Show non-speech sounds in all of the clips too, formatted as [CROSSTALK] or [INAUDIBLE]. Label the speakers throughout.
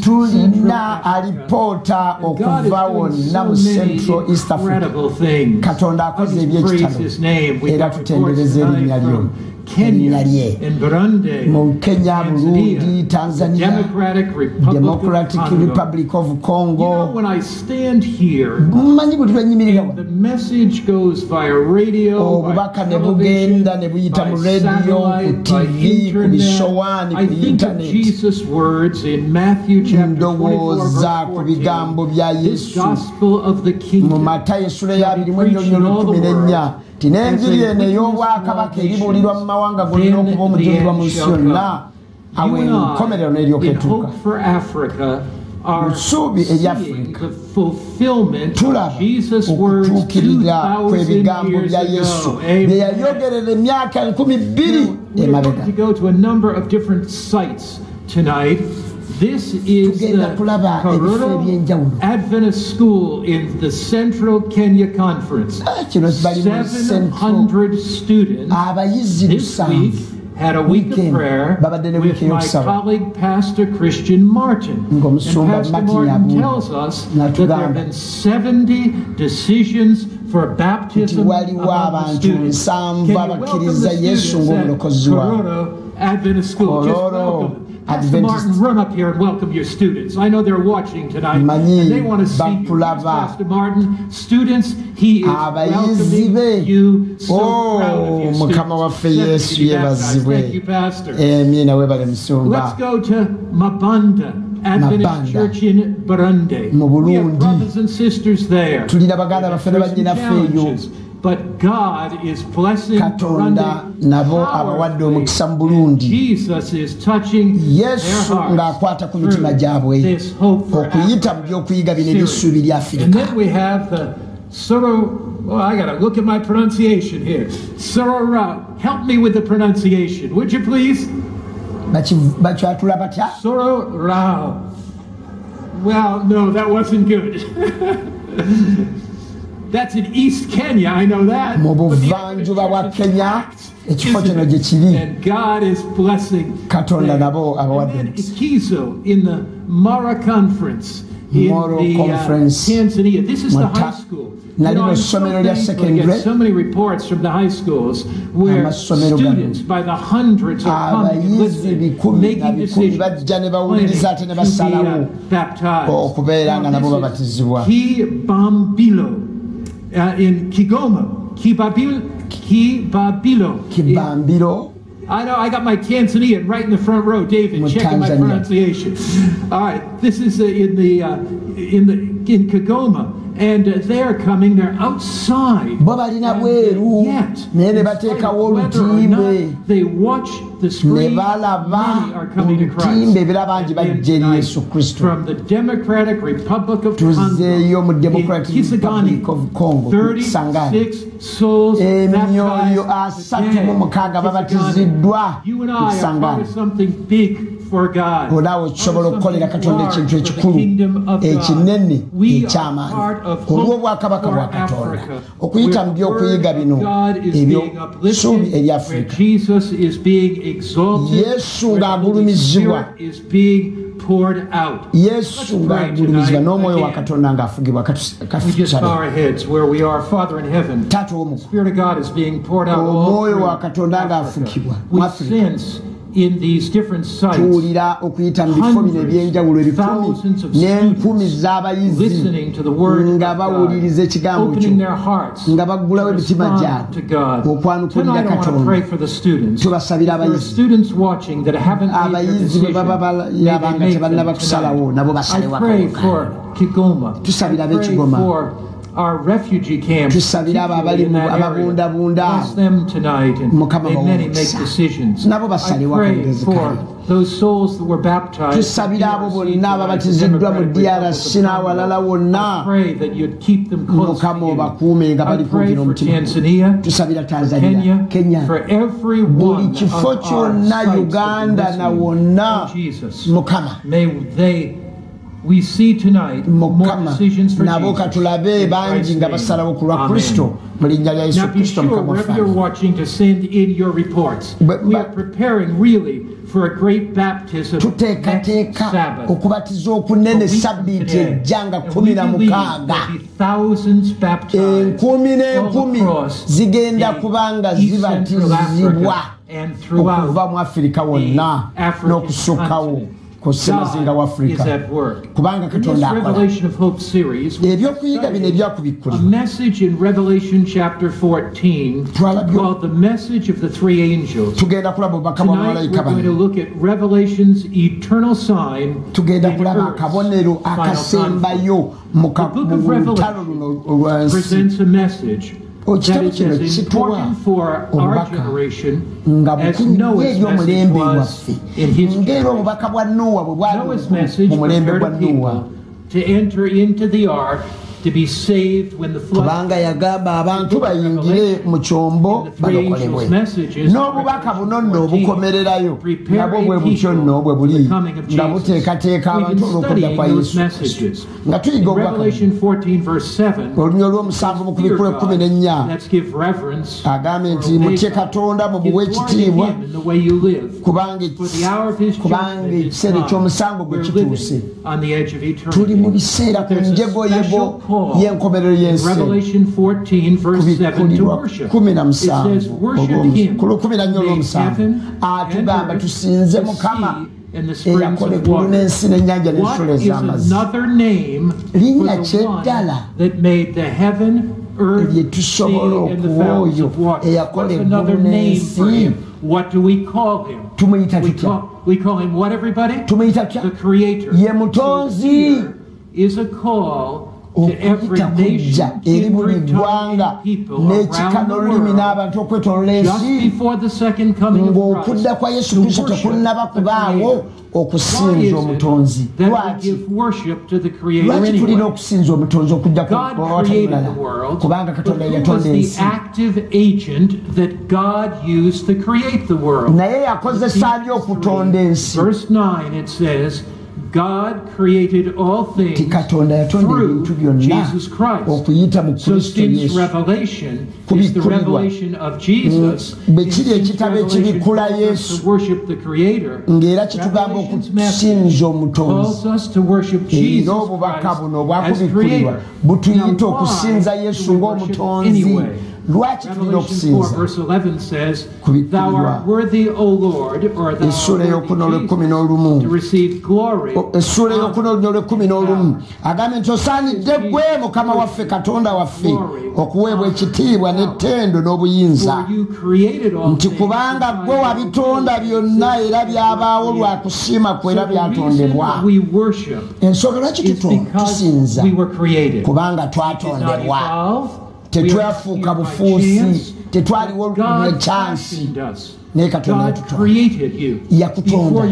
Speaker 1: tulina alipoota okuva wonna mu central east africa. katonda akoze ebyekitalo. era tutendereza erinnya lyo
Speaker 2: Kenya, in Burundi,
Speaker 1: Kenya,
Speaker 2: Tanzania, Democratic Republic,
Speaker 1: Democratic
Speaker 2: of,
Speaker 1: Republic of Congo.
Speaker 2: You know, when I stand here, the message goes via radio, oh,
Speaker 1: obubaka ne bugenda ne buyita mu radio, ku TV, ku
Speaker 2: bishowani,
Speaker 1: ku
Speaker 2: internet.
Speaker 1: Ndowooza ku bigambo bya Yesu. mu Matayo esula ya 2 mu ti n'enjiri eno ey'obwakabaka eribuulirwa mu mawanga gonna okuba omujulirwa mu nsi yonna awo enkomerero n'eryoka etuuka Mu ssuubi eri
Speaker 2: fulfillment
Speaker 1: tulaba okutuukirira
Speaker 2: 2,000
Speaker 1: kw'ebigambo bya yesu. Bye yayogerera emyaka enkumi bbiri emabega
Speaker 2: This is the Adventist School in the Central Kenya Conference. 700 students this week had a week
Speaker 1: weekend. of prayer
Speaker 2: with my colleague Pastor Christian Martin. And Pastor
Speaker 1: Martin
Speaker 2: tells us that there have been 70 decisions for baptism
Speaker 1: waliwo abantu nsanvu abakkiriza yesu ng'omulokozi waabwe
Speaker 2: kololo Adventist School? Just
Speaker 1: Kororo
Speaker 2: welcome them. Pastor Martin, run up here and welcome your students. I know they're watching tonight, and they want to see you. Yes. Pastor Martin, students, he is ah,
Speaker 1: Abayizi
Speaker 2: welcoming you. So
Speaker 1: Oh,
Speaker 2: proud of you, students.
Speaker 1: waffe
Speaker 2: Seven to
Speaker 1: Yesu
Speaker 2: be baptized.
Speaker 1: yeebazibwe.
Speaker 2: Thank you, Pastor. Let's go to Mabanda Adventist Church in Burundi. We have brothers and sisters there.
Speaker 1: tulina baganda baffe ne
Speaker 2: There's some challenges, But God is blessing
Speaker 1: katonda nabo abawadde omukisa mu burundi
Speaker 2: Jesus is touching
Speaker 1: yesu ng'akwata ku mitima gyabwe
Speaker 2: this hope for
Speaker 1: okuyita mu byokuyiga bino
Speaker 2: series.
Speaker 1: ebisuubi lya
Speaker 2: And
Speaker 1: afirika
Speaker 2: then we have the Soro. Well, I gotta look at my pronunciation here. Sorora. Help me with the pronunciation, would you please?
Speaker 1: Bakyatula batya
Speaker 2: Sororao. Well, no, that wasn't good. [LAUGHS] That's in East Kenya, I know that.
Speaker 1: mu buvanjuba bwa kenya ekifo kino gye kiri katonda nabo abawadde Moro
Speaker 2: uh,
Speaker 1: Conference
Speaker 2: Tanzania. This is the high school. Na lino
Speaker 1: ssomero lya secondary.
Speaker 2: So many reports from the high schools where students by the hundreds are coming making decisions
Speaker 1: bajja ne bawuliriza
Speaker 2: baptized.
Speaker 1: He
Speaker 2: Bambilo uh, in Kigoma. Kibabil, Kibabilo.
Speaker 1: kibambiro
Speaker 2: I know, I got my Tanzanian right in the front row. David,
Speaker 1: Mu
Speaker 2: checking my pronunciation. All right, this is uh, in the uh, in the in Kigoma, and uh, they're coming. They're outside.
Speaker 1: bo balina bweru. naye ne bateekawo olutimbe.
Speaker 2: They
Speaker 1: ne balaba
Speaker 2: are
Speaker 1: olutimbe ebira bangi bajja eri yesu kristo. tuzzeeyo mu democratic republic of congo kisangani.
Speaker 2: 36 souls
Speaker 1: emyoyo
Speaker 2: baptized
Speaker 1: asatu mu mukaaga babatiziddwa
Speaker 2: You
Speaker 1: olaawe tusobola okukolera katonda ekintu ekikulu ekinene
Speaker 2: are
Speaker 1: ekyamaanyi
Speaker 2: hope
Speaker 1: olw'obwakabaka bwa katonda. Okuyita mu byokuyiga bino ebyo suubi eri afirika Yesu ng'agulumizibwa. Yesu ng'agulumizibwa n'omwoyo wa katonda ng'afugibwa taata omu omwoyo wa katonda
Speaker 2: Africa.
Speaker 1: ng'afukibwa mu afirika tuwulira okuyita mu bifo bino ebyenjawulo ebikumi n'enkumi z'abayizi nga bawuliriza ekigambo kyo nga baggulawo emitima gyabwe okwanukulira katonda. tubasabira abayizi. abayizi bwe baba
Speaker 2: May
Speaker 1: balaba
Speaker 2: they
Speaker 1: nga
Speaker 2: make
Speaker 1: tebannaba kusalawo nabo
Speaker 2: for Kigoma.
Speaker 1: Tusabira ab'Ekigoma.
Speaker 2: our refugee camps.
Speaker 1: tusabira abo ababundabunda mukama nabo basalewo
Speaker 2: akagezi kale
Speaker 1: tusabira abo bonna ababatiziddwa mu drc n'awalala wonna. mukama obakuume nga bali kumpira omutima. Tusabira tanzania
Speaker 2: kenya
Speaker 1: buli kifo kyonna uganda na wonna. Mukama. Nabo katulabe bangi nga basalawo ku lwa kristo mu linnya lya yesu kristo tuteekateeka okubatiza okunene sabbiiti ejja nga kumi na mukaaga. enkumi n'enkumi zigenda kuba nga zibatizibwa okuva mu afirika wonna n'okusukkawo
Speaker 2: kusinziira wafrika
Speaker 1: kubanga katonda akola. Ebyokuyiga bino ebyakubikkulitugenda kulaba obubaka
Speaker 2: bwamalayika
Speaker 1: tugenda kulaba akabonero akasembayo mu lutalo luno olwansi
Speaker 2: is
Speaker 1: kino kituwa obubaka
Speaker 2: generation
Speaker 1: nga bukulu nnyo
Speaker 2: Noah's
Speaker 1: eri
Speaker 2: message
Speaker 1: omulembe
Speaker 2: was
Speaker 1: waffe ng'era
Speaker 2: generation.
Speaker 1: obubaka bwa nuwa bwe bwali
Speaker 2: Noah's
Speaker 1: obukulu
Speaker 2: message
Speaker 1: mu mulembe gwa
Speaker 2: a
Speaker 1: kubanga yagamba abantu bayingire mu kyombo balokolebwe. n'obubaka buno nno obukomererayo. Nabwo bwe butyo nno bwe buli. nga buteekateeka abantu olw'okudda kwa yesu. nga tuyiga obubaka olunya olw'omusanvu mu kubikula ekkumi n'ennya. Agambye nti mutye katonda
Speaker 2: mu buwe
Speaker 1: ekitiibwa kubanga ekiseera eky'omusango gwe kituuse. tuli mu biseera ku y'enkomerero y'ensi
Speaker 2: Revelation 14 verse 7 to
Speaker 1: kubikkulirwa
Speaker 2: worship.
Speaker 1: kumi na musanvu
Speaker 2: worship
Speaker 1: olw'omu-
Speaker 2: him.
Speaker 1: ku lukumi na nnyo olw'omusanvu atugamba
Speaker 2: and
Speaker 1: tusinze mukama eyakola eggulu n'ensi n'ennyanja n'ensolo
Speaker 2: is
Speaker 1: ez'amazzi Linnya kyeddala lye tusobola
Speaker 2: and the
Speaker 1: okuwa
Speaker 2: fountains
Speaker 1: oyo
Speaker 2: of water?
Speaker 1: eyakola eggulu n'ensi tumuyita tutya. tumuyita tutya. Ye mutonzi.
Speaker 2: here is a call to every
Speaker 1: okuyita
Speaker 2: nation,
Speaker 1: kujja eri buli ggwanga n'ekika n'olulimi n'abantu okwetolola ensi. ng'okudda kwa yesu
Speaker 2: to
Speaker 1: kristo tekunnaba kubaawo okusinza omutonzi? lwaki? lwaki tulina okusinza omutonzi okujja ku
Speaker 2: God
Speaker 1: bawata
Speaker 2: created
Speaker 1: mulala
Speaker 2: the world,
Speaker 1: kubanga katonda yatonda ensi. naye yakozesa ali okutonda ensi
Speaker 2: Verse 9 it says, God created all
Speaker 1: ti
Speaker 2: things
Speaker 1: katonda yatonda ebintu byonna. Okuyita mu kristo yesu.
Speaker 2: Of Jesus,
Speaker 1: bwe kiri ekitabo
Speaker 2: us
Speaker 1: yesu. ng'era kitugamba okusinza omutonzi. era obubaka buno
Speaker 2: Creator.
Speaker 1: butuyita okusinza yesu ng'omutonzi
Speaker 2: Revelation 4 verse 11 says, Thou art worthy, O Lord, or thou art worthy, Jesus, to receive glory,
Speaker 1: essula ey'okuna olunya olw'ekkumi n'olumu agambye nti osaanidde gwe mukama waffe katonda waffe. okuweebwa ekitiibwa n'ettendo n'obuyinza.
Speaker 2: For you created all
Speaker 1: nti
Speaker 2: things
Speaker 1: kubanga gwe wabitonda byonna era byabaawo lwa kusiima kwe era byatondebwa.
Speaker 2: that we worship
Speaker 1: ensonga lwaki tusinza.
Speaker 2: we were created.
Speaker 1: kubanga twatondebwa tetwafuuka bufuusi tetwaliwo
Speaker 2: God
Speaker 1: kyansi
Speaker 2: fashioned us.
Speaker 1: naye katonda Yakutonda.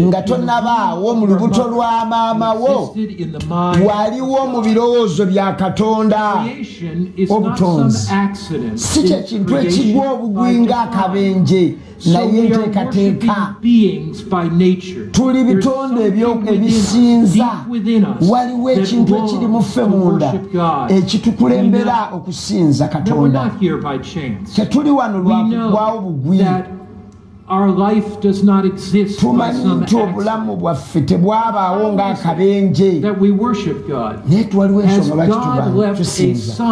Speaker 1: nga tonnabaawo mu lubuto lwa maama wo. waliwo mu birowoozo bya katonda. Obutonzi. si kyekintu ekigwa obugwi ng'akabenje
Speaker 2: design. So
Speaker 1: naye
Speaker 2: we are
Speaker 1: nteekateeka
Speaker 2: worshiping beings by nature.
Speaker 1: tuli bitonde ebisinza waliwo ekintu ekiri mu ffe munda. ekitukulembera okusinza katonda. tetuli wano lwakugwawo bugwi.
Speaker 2: our life does not exist
Speaker 1: tumanyi nti obulamu bwaffe tebwabaawo ng'akabenje naye twaliwo ensonga lwaki tuba tusinza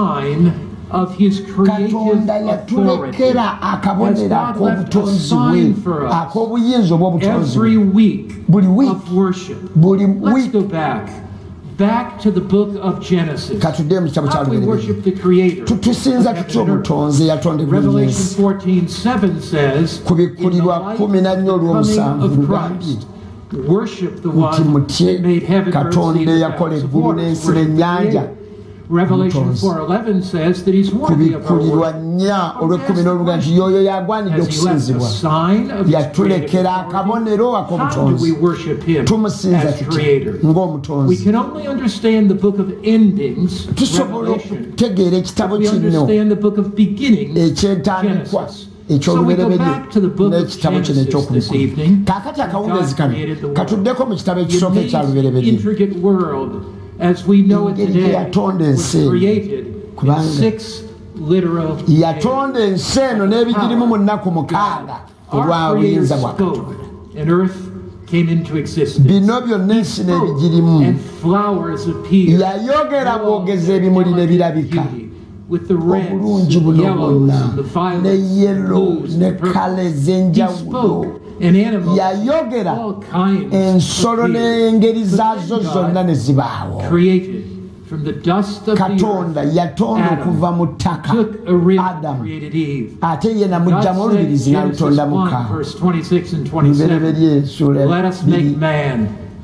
Speaker 2: of His creative
Speaker 1: katonda
Speaker 2: authority?
Speaker 1: yatulekera akabonero
Speaker 2: Has God
Speaker 1: ak'obutonzi bwe
Speaker 2: for us
Speaker 1: ak'obuyinza
Speaker 2: every week
Speaker 1: buli wiiki
Speaker 2: of worship?
Speaker 1: buli
Speaker 2: Let's
Speaker 1: wiiki
Speaker 2: go back, back to the book of Genesis.
Speaker 1: katudde mu kitabo
Speaker 2: How we worship the Creator?
Speaker 1: tutusinza tutya omutonzi eyatonda
Speaker 2: Revelation
Speaker 1: ebulunyensi
Speaker 2: 14 7 says,
Speaker 1: Ku
Speaker 2: "In the
Speaker 1: bikkulirwa
Speaker 2: light
Speaker 1: kumi na nnyo
Speaker 2: of the
Speaker 1: olw'omusanvu
Speaker 2: coming of
Speaker 1: lugambye
Speaker 2: Christ, worship the
Speaker 1: nti
Speaker 2: one
Speaker 1: mutye
Speaker 2: that made heaven, earth, sea,
Speaker 1: katonda
Speaker 2: and the
Speaker 1: eyakola
Speaker 2: fountains of
Speaker 1: eggulu
Speaker 2: waters."
Speaker 1: n'ensi
Speaker 2: Worship the
Speaker 1: n'ennyanja
Speaker 2: Creator. Revelation
Speaker 1: Omutonzi.
Speaker 2: 4:11 says that he's worthy of our
Speaker 1: kubikkulirwa
Speaker 2: worship.
Speaker 1: nnya olw'ekkumi n'oluga nti yoyo yagwanidde okusinzibwa yatulekera akabonero ak'obutonzi
Speaker 2: him
Speaker 1: tumusinza?
Speaker 2: We
Speaker 1: ng'omutonzi tusobola okutegeera ekitabo kino ekyentandikwa
Speaker 2: ekyolubereberye n'ekitabo kino ekyokubikulu kaakati akawungezi kano katuddeko mu kitabo ekisooka ekyalubereberye engeri geyatonda ensi kubanga yatonda ensi eno n'ebigirimu mu nnaku mukaaga olwa buyinza bwa katonda. bino byonna ensi n'ebigirimu yayogera bwogeza ebimuli ne birabika. obulungi buno bwonna. ne yelo ne kale ez'enjawulo yayogera ensolo n'engeri zaazo zonna ne zibaawo katonda yatonda okuva mu ttaka. adamu ate ye namugjamu olubirizi nalutonda mukaalubereberye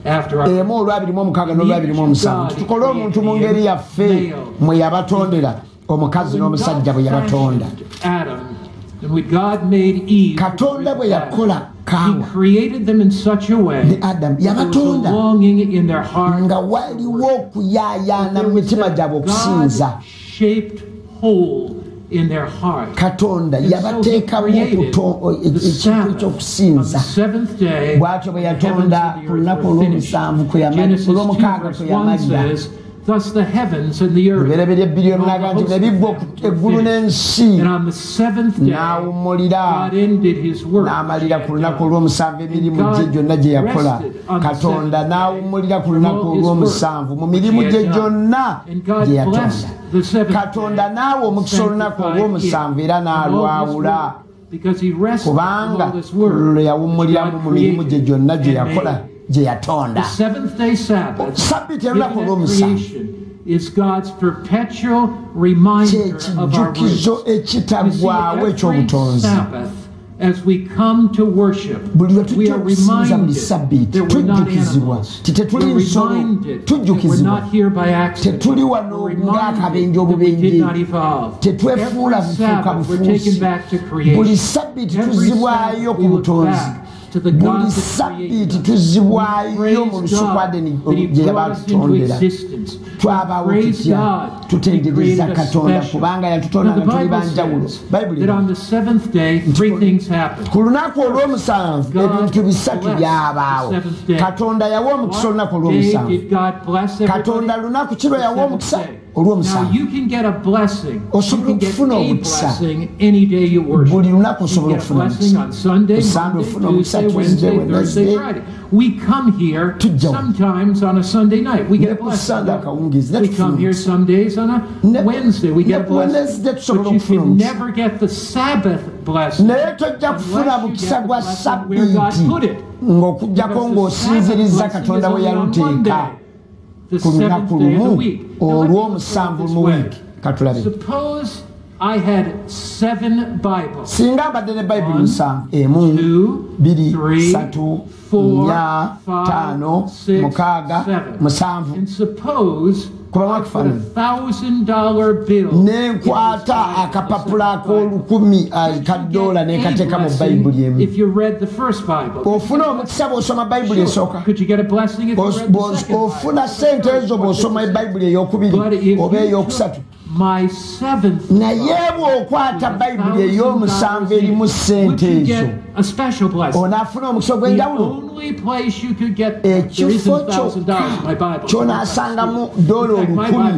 Speaker 2: emu olwabirimu omukaaga n'olwabirimu omusanvu. Tukole omuntu mu ngeri yaffe mwe yabatondera. Omukazi n'omusajja bwe yabatonda. katonda bwe yakola kawane adamu yabatonda nga waliwo okuyaayaana mu mitima gyabwe okusinza katonda yabateekamu ekintu ekyokusinza bw'atyo bwe yatonda ku lunaku olw'omusanvu olw'omukaaga kwe yamalira ebibereberye ebbiri emunaga nti nebiggwa eggulu n'ensi n'awummulira. N'amalira ku lunaku olw'omusanvu emirimu gye gyonna gye yakola. katonda n'awummulira ku lunaku olw'omusanvu mu mirimu gye gyonna gye yatonda. katonda n'awa omukisa olunaku olw'omusanvu era n'alwawula. kubanga lwe yawummuliramu mu mirimu gye gyonna gye yakola gye yatonda. Sabbiiti olunaku olw'omusanvu kyekijjukizo ekitagwawo ekyobutonzi buli lwe tujja okusinza buli sabbiiti tujjukizibwa. titetuli nsolo tujjukizibwa. tetuli wano ng'akabenje obubenje tetwefuula bufuuka bufuusi. buli sabbiiti tuzibwayo ku butonzi buli sabbiiti tuzibwayo mu lusukwadeni gye yabatutondera twabawo tutya tutendereza katonda kubanga yatutonda nga tuli banjawulo. bayibuli ku lunaku olw'omusanvu ebintu bisatu byabaawo. katonda yawa omukisa olunaku olw'omusanvu. katonda lunaku kirwe yawa omukisa olw'omusanvu osobola okufuna omukisa buli lunaku osobola okufuna omukisa ofuna omukisa tuesday wednesday Thursday, Friday.
Speaker 1: We come here sometimes on a Sunday night. We get a blessing. We come here some days on a Wednesday. We get a blessing. But you can never get the Sabbath blessing unless you get the blessing where God put it.
Speaker 2: ng'okujjako ng'osinziriza katonda we yaluteeka ku lunaku lumu olw'omusanvu mu wiiki katulabe singa mbadde ne bayibuli musanvu emu biri satu nnya taano mukaaga musanvu. Nenkwata akapapula ak'olukumi ka dola nekateeka mu bayibuli emu. ofuna omukisa bw'osoma bayibuli esooka? Ofuna sente ezo bw'osoma ebayibuli ey'okubiri oba ey'okusatu naye bw'okwata bayibuli ey'omusanvu erimu sente ezo. onaafuna omukisa ogw'enjawulo ekifo kyokka kyonaasangamu dola olukumi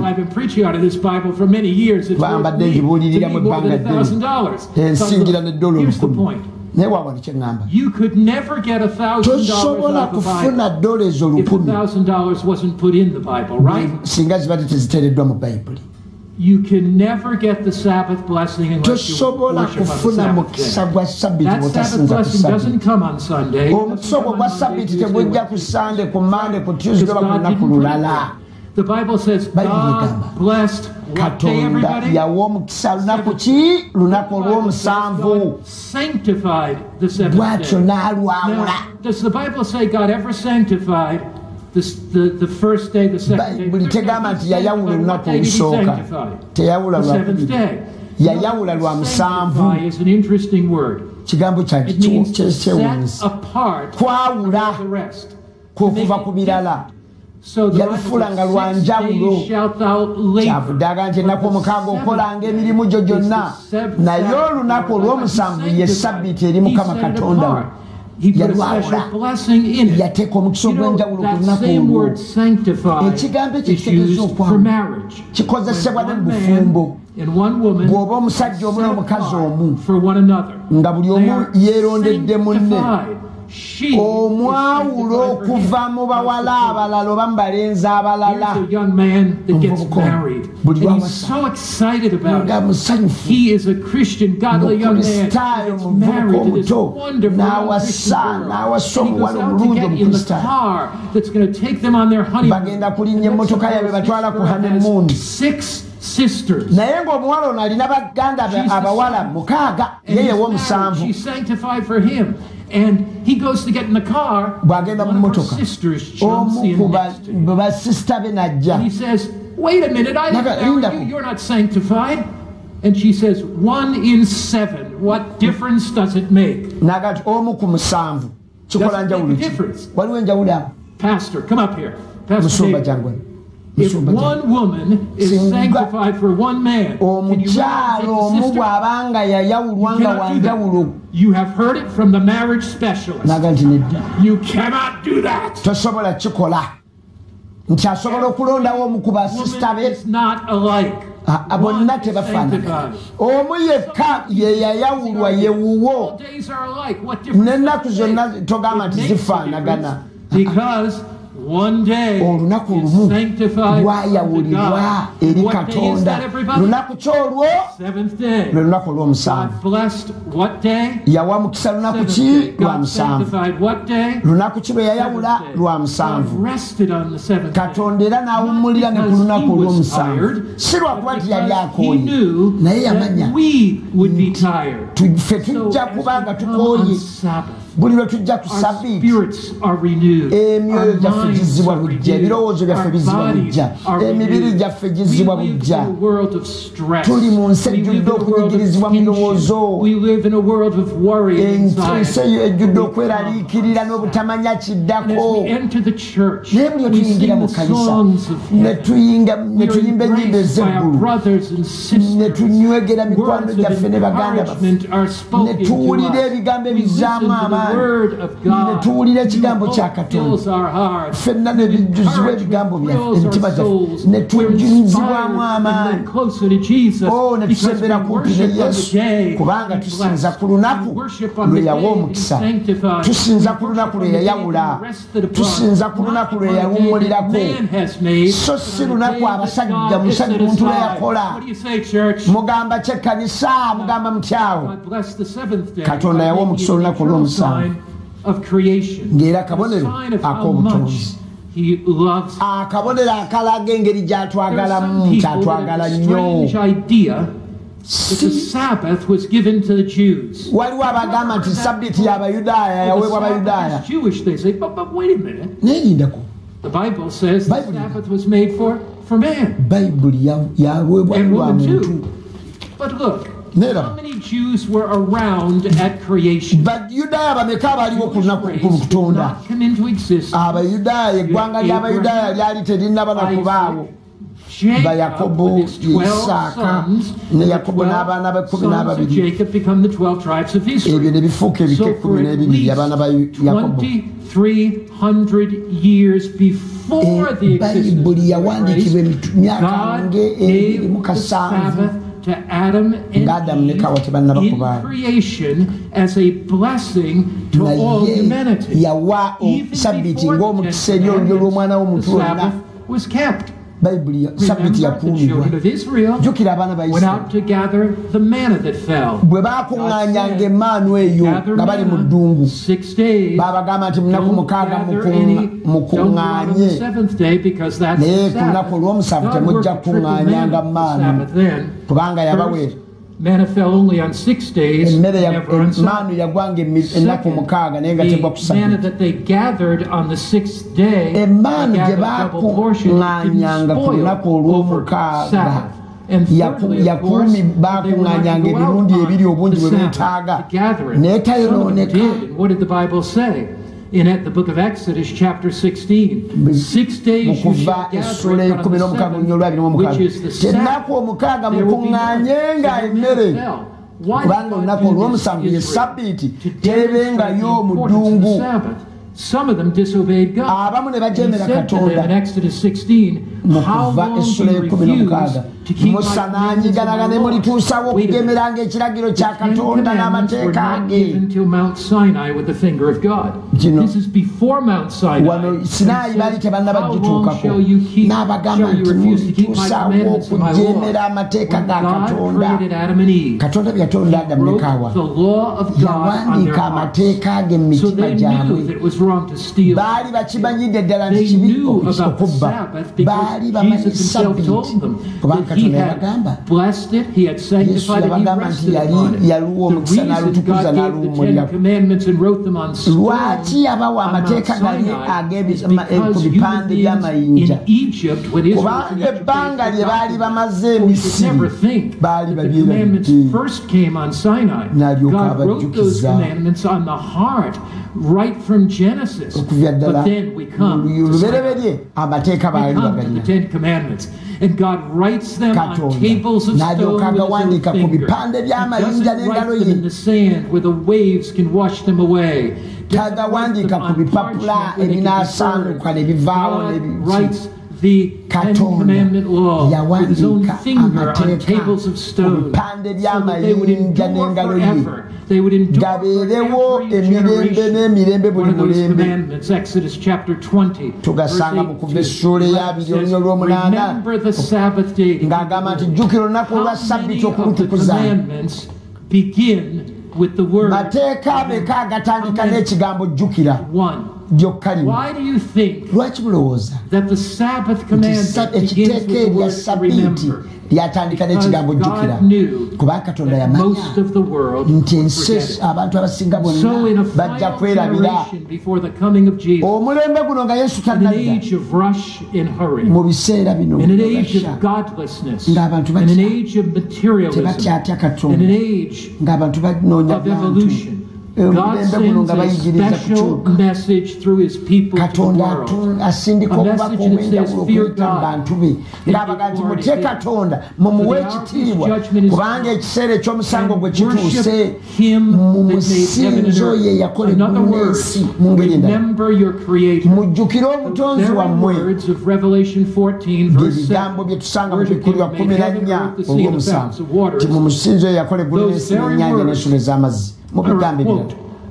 Speaker 2: ngibuuliriramu ebbanga ddene. ensingira eh, ne dola olukumi naye waabano kyeŋŋamba tosobola kufuna dola ezo olukumi singa zibadde teziteereddwa mu bayibuli you can never get the Sabbath blessing unless you worship on the Sabbath day. That Sabbath blessing doesn't come on Sunday. Come the Bible says God blessed what day everybody? Sanctified the Sabbath. day.
Speaker 1: Now,
Speaker 2: does the Bible say God ever sanctified buli tegamba nti yayawula olunaku olusooka teyawula lwakubiri yayawula lwa musanvu. kigambo kyakyewunzi kwawula. kwokuva ku birala. yalufulanga lwa njawulo. kyavudde aga nti ennaku omukaaga okolanga emirimu gyo gyonna. naye olunaku olw'omusanvu ye sabbiiti eri mukama katonda. we yalwawula yateeka omukisa ogw'enjawulo ku lunaku olwo. ekigambo ekyo kitegeeza okwamu. kikozesebwa ne mu bufumbo. bw'oba omusajja omu n'omukazi omu nga buli omu yeerondedde munne omwawulo okuva mu bawala abalala oba mu balenzi abalala buli lwawasanga musanyufukristaayo muvubuka omuto. n'awasa n'awasa omuwala omulungi omukristaayo bagenda kulinnya emmotoka yabe batwala ku hanemuuni naye ng'omuwala ono alina baganda abawala mukaaga. Yeyewa omusanvu
Speaker 1: And he goes to get in the car.
Speaker 2: bw'agenda mu motoka. omu ku basisita be najja
Speaker 1: he says wait a minute I you, you're not sanctified. And she says one in seven. What difference does it make?
Speaker 2: Naga ti omu oh, ku musanvu. Kikola njawulo ki? waliwo enjawulo
Speaker 1: pastor come up here.
Speaker 2: Musumba jangwani
Speaker 1: If one woman is sanctified for one man,
Speaker 2: omukyalo omu bw'abanga yayawulwa nga wanjawulo.
Speaker 1: You have heard it from the marriage specialist. You cannot do that.
Speaker 2: tosobola kikola. Nti asobola okulondawo omu ku basisita be ah, ah, bonna tebafaanagana omu yekka ye yayawulwa yewuwo n'ennaku zonna togamba nti zifaanagana olunaku lumu lwayawulibwa eri katonda. lunaku kyolwo lwe lunaku olw'omusanvu yawa mukisa lunaku ki? Lwa musanvu. Lunaku ki lwe yayawula? Lwa musanvu. Katonda era n'awummulira ne ku lunaku olw'omusanvu si lwakuba nti yali akooye. naye yamanya ffe tujja kubanga tukooye buli lwe tujja ku sabiiti emyoyo gyaffe gizibwa bujja ebirowoozo byaffe bizibwa bujja emibiri gyaffe gizibwa bujja. tuli mu nsi ejjudde okunyigirizibwa mu birowoozo ensi eyo ejjudde okweraliikirira n'obutamanya kiddako. naye buli otuyingira mu kanisa ne tuyimba ennyimba ez'eggulu ne tunywegera mikwano gyaffe ne baganda baffe. ne tuwulira ebigambo ebizaamu amaanyi netuwulira ekigambo kya katonda. ffenna nebijjuzibwa ebigambo byaffe emitima gyaffe netujjuzibwamu amaanyi o netusembera kumpi ne yesu. kubanga tusinza ku lunaku lwe yawa omukisa. tusinza ku lunaku lwe yayawula. tusinza ku lunaku lwe yawummulirako. so si lunaku abasajja musajja muntu lwe yakola. Mugamba kyekkanisa mugamba mutyawo. Katonda yawa omukisa olunaku of creation, a sign of how much He loves akabonero akalaga engeri gy'atwagalamu the nnyo waliwo abagamba nti sabbiiti yabayudaaya yaweebwa abayudaaya naye gindako bayibuli too. But look bayudaaya bameka abaliwo ku kutonda abayudaaya eggwanga ly'abayudaaya lyali terinaba nakubaawo bayakobo isaaka ne yakobo n'abaana bekumi n'ababiri. Ebyo ne bifuuka ebika ekumi n'ebibiri abaana ba yakobo. bayibuli yawandiikibwa emyaka nge ebiri mu kasanvu
Speaker 1: to Adam and
Speaker 2: Eve
Speaker 1: in creation as a blessing to all humanity. Even before the Sabbath was kept.
Speaker 2: Bayibuli sabbiiti yakuumibwa jjukira abaana ba bwe baakuŋŋaanyanga emmaanu eyo nga bali mu ddungu baabagamba nti munaku mukaaga mukuŋŋaanye naye ku lunaku olw'omusanvu temujja kukuŋŋaanyanga maanu kubanga yabaweera emmere emaanu yagwanga ennaku mukaaga naye nga tegwa kusemaanu gye bakuŋŋaanyanga ku lunaku olw'omukaaga bakuŋŋaanyanga emirundi ebiri obungi bwe beetaaga naye tayonooneka
Speaker 1: in at the book of Exodus, chapter 16. Six days you shall gather upon the seventh, which is the Sabbath. There will be no
Speaker 2: kubanga olunaku olw'omusanvu ye sabbiiti tebengayo omudungu. Abamu ne bajemera katonda mu kuva essula ekumi n'omukaaga musa n'anyiganaga ne mulituusawo okugemeranga ekiragiro kya katonda n'amateeka ge. wano sinaayi baali tebannabagituukako n'abagamba nti mulituusawo okujemera amateeka ga katonda. katonda byatonda yatonda adamu ne kaawa yawandiika amateeka ge mu mitima gyabwe baali bakimanyidde ddala nti kibi okubba baali bamanyi sabbiiti kubanga katonda yabagamba. yesu yabagamba nti yali yaluwa omukisa n'alutukuza n'aluwumuliraku lwaki yabawa amateeka gali ku bipande by'amayinja? kubanga ebbanga lye baali bamaze emisiri baali babyerabidde n'alyoka abajjukiza
Speaker 1: from Genesis. But then we come to the Ten Commandments. And God writes them on tables of stone with his own finger. He doesn't write them in the sand where the waves can wash them away.
Speaker 2: tagawandika ku bipapula ebinasaanuka ne bivaawo
Speaker 1: writes the Ten Commandment law with his own finger
Speaker 2: gabeerewo emirembe n'emirembe buli mulembe. tugasanga mu kuva essuula eyabiri olunyo lw'omunaana ng'agamba nti jjukira olunaku olwa sabbiti okulutukuza mateeka meka agatandika n'ekigambo jjukira gyokka limu lwaki mulowooza ekiteeka erya sabbiiti lyatandika n'ekigambo jjukira. kubanga katonda yamanya nti ensi abantu abasinga bonna bajja kwerabira omulembe guno nga yesu tanadda mu biseera bino ng'abantu tebatyatya katonda. ng'abantu banoonya bantu omulembe guno nga bayigiriza kukyuka katonda asindika obubaka obwenjawulo okuyita mu bantu be ng'abaga nti mutye katonda mumuwe ekitiibwa kubanga ekiseera ekyomusango gwe kituuse mu musinzo ye yakola eggulu n'ensi mu ngeri endala. mujjukire obutonzi wammwe. ebigambo bye tusanga mu bikulu bya kumi na nnya olw'omusanvu ti mu musinzo ye yakola eggulu n'ensi n'ennyanja n'ensula ez'amazzi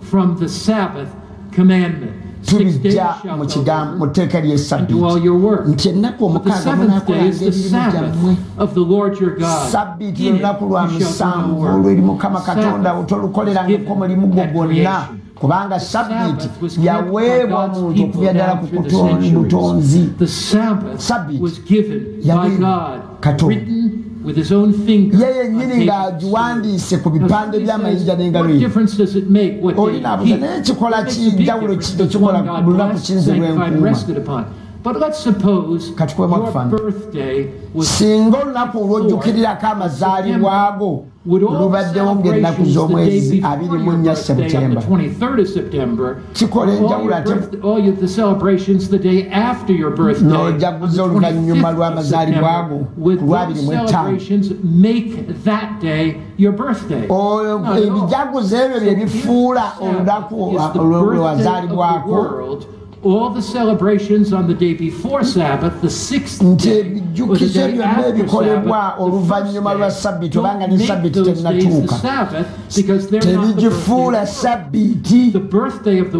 Speaker 1: from the Sabbath commandment.
Speaker 2: tubijja mu tteeka ly'esabbiiti nti ennaku omukaaga munaakolanga emirimu gyammwe sabbiiti lunaku lwa musanvu olweri mukama katonda tolukolerangako mulimu gwo gwonna kubanga sabbiiti yaweebwa omuntu okubya ddala ku butonzi. sabbiiti yaweebwa katonda with his own finger yeye nyini he ku bipande by'amayinja n'engalo ye olina buza naye kikola ki njawulo kino kikola mu lunaku kinze lwenkuuma katukwemu okufaanana singa olunaku olwojjukirirako amazaalibwa ago lubaddewo ng'ennaku z'omwezi abiri mu nnya sebutemba kikola enjawulo ate n'ojaguza oluvannyuma lw'amazaalibwa ago ku lwabiri mu etaano ebijaguzo ebyo bye bifuula olunaku lwewazaalibwako
Speaker 1: all the celebrations on the day before Sabbath, the sixth day,
Speaker 2: or the day after Sabbath, don't make those days the Sabbath because they're not the birthday, of the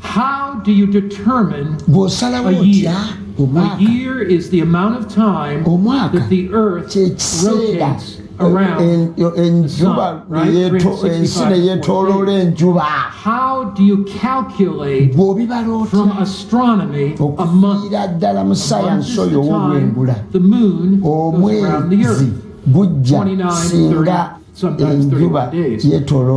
Speaker 2: How do you determine a year? A year is the amount of time that the earth rotates around the sun, right? How do you calculate from astronomy a month, a month the time the moon goes around the earth? 29, 30, sometimes 31 days.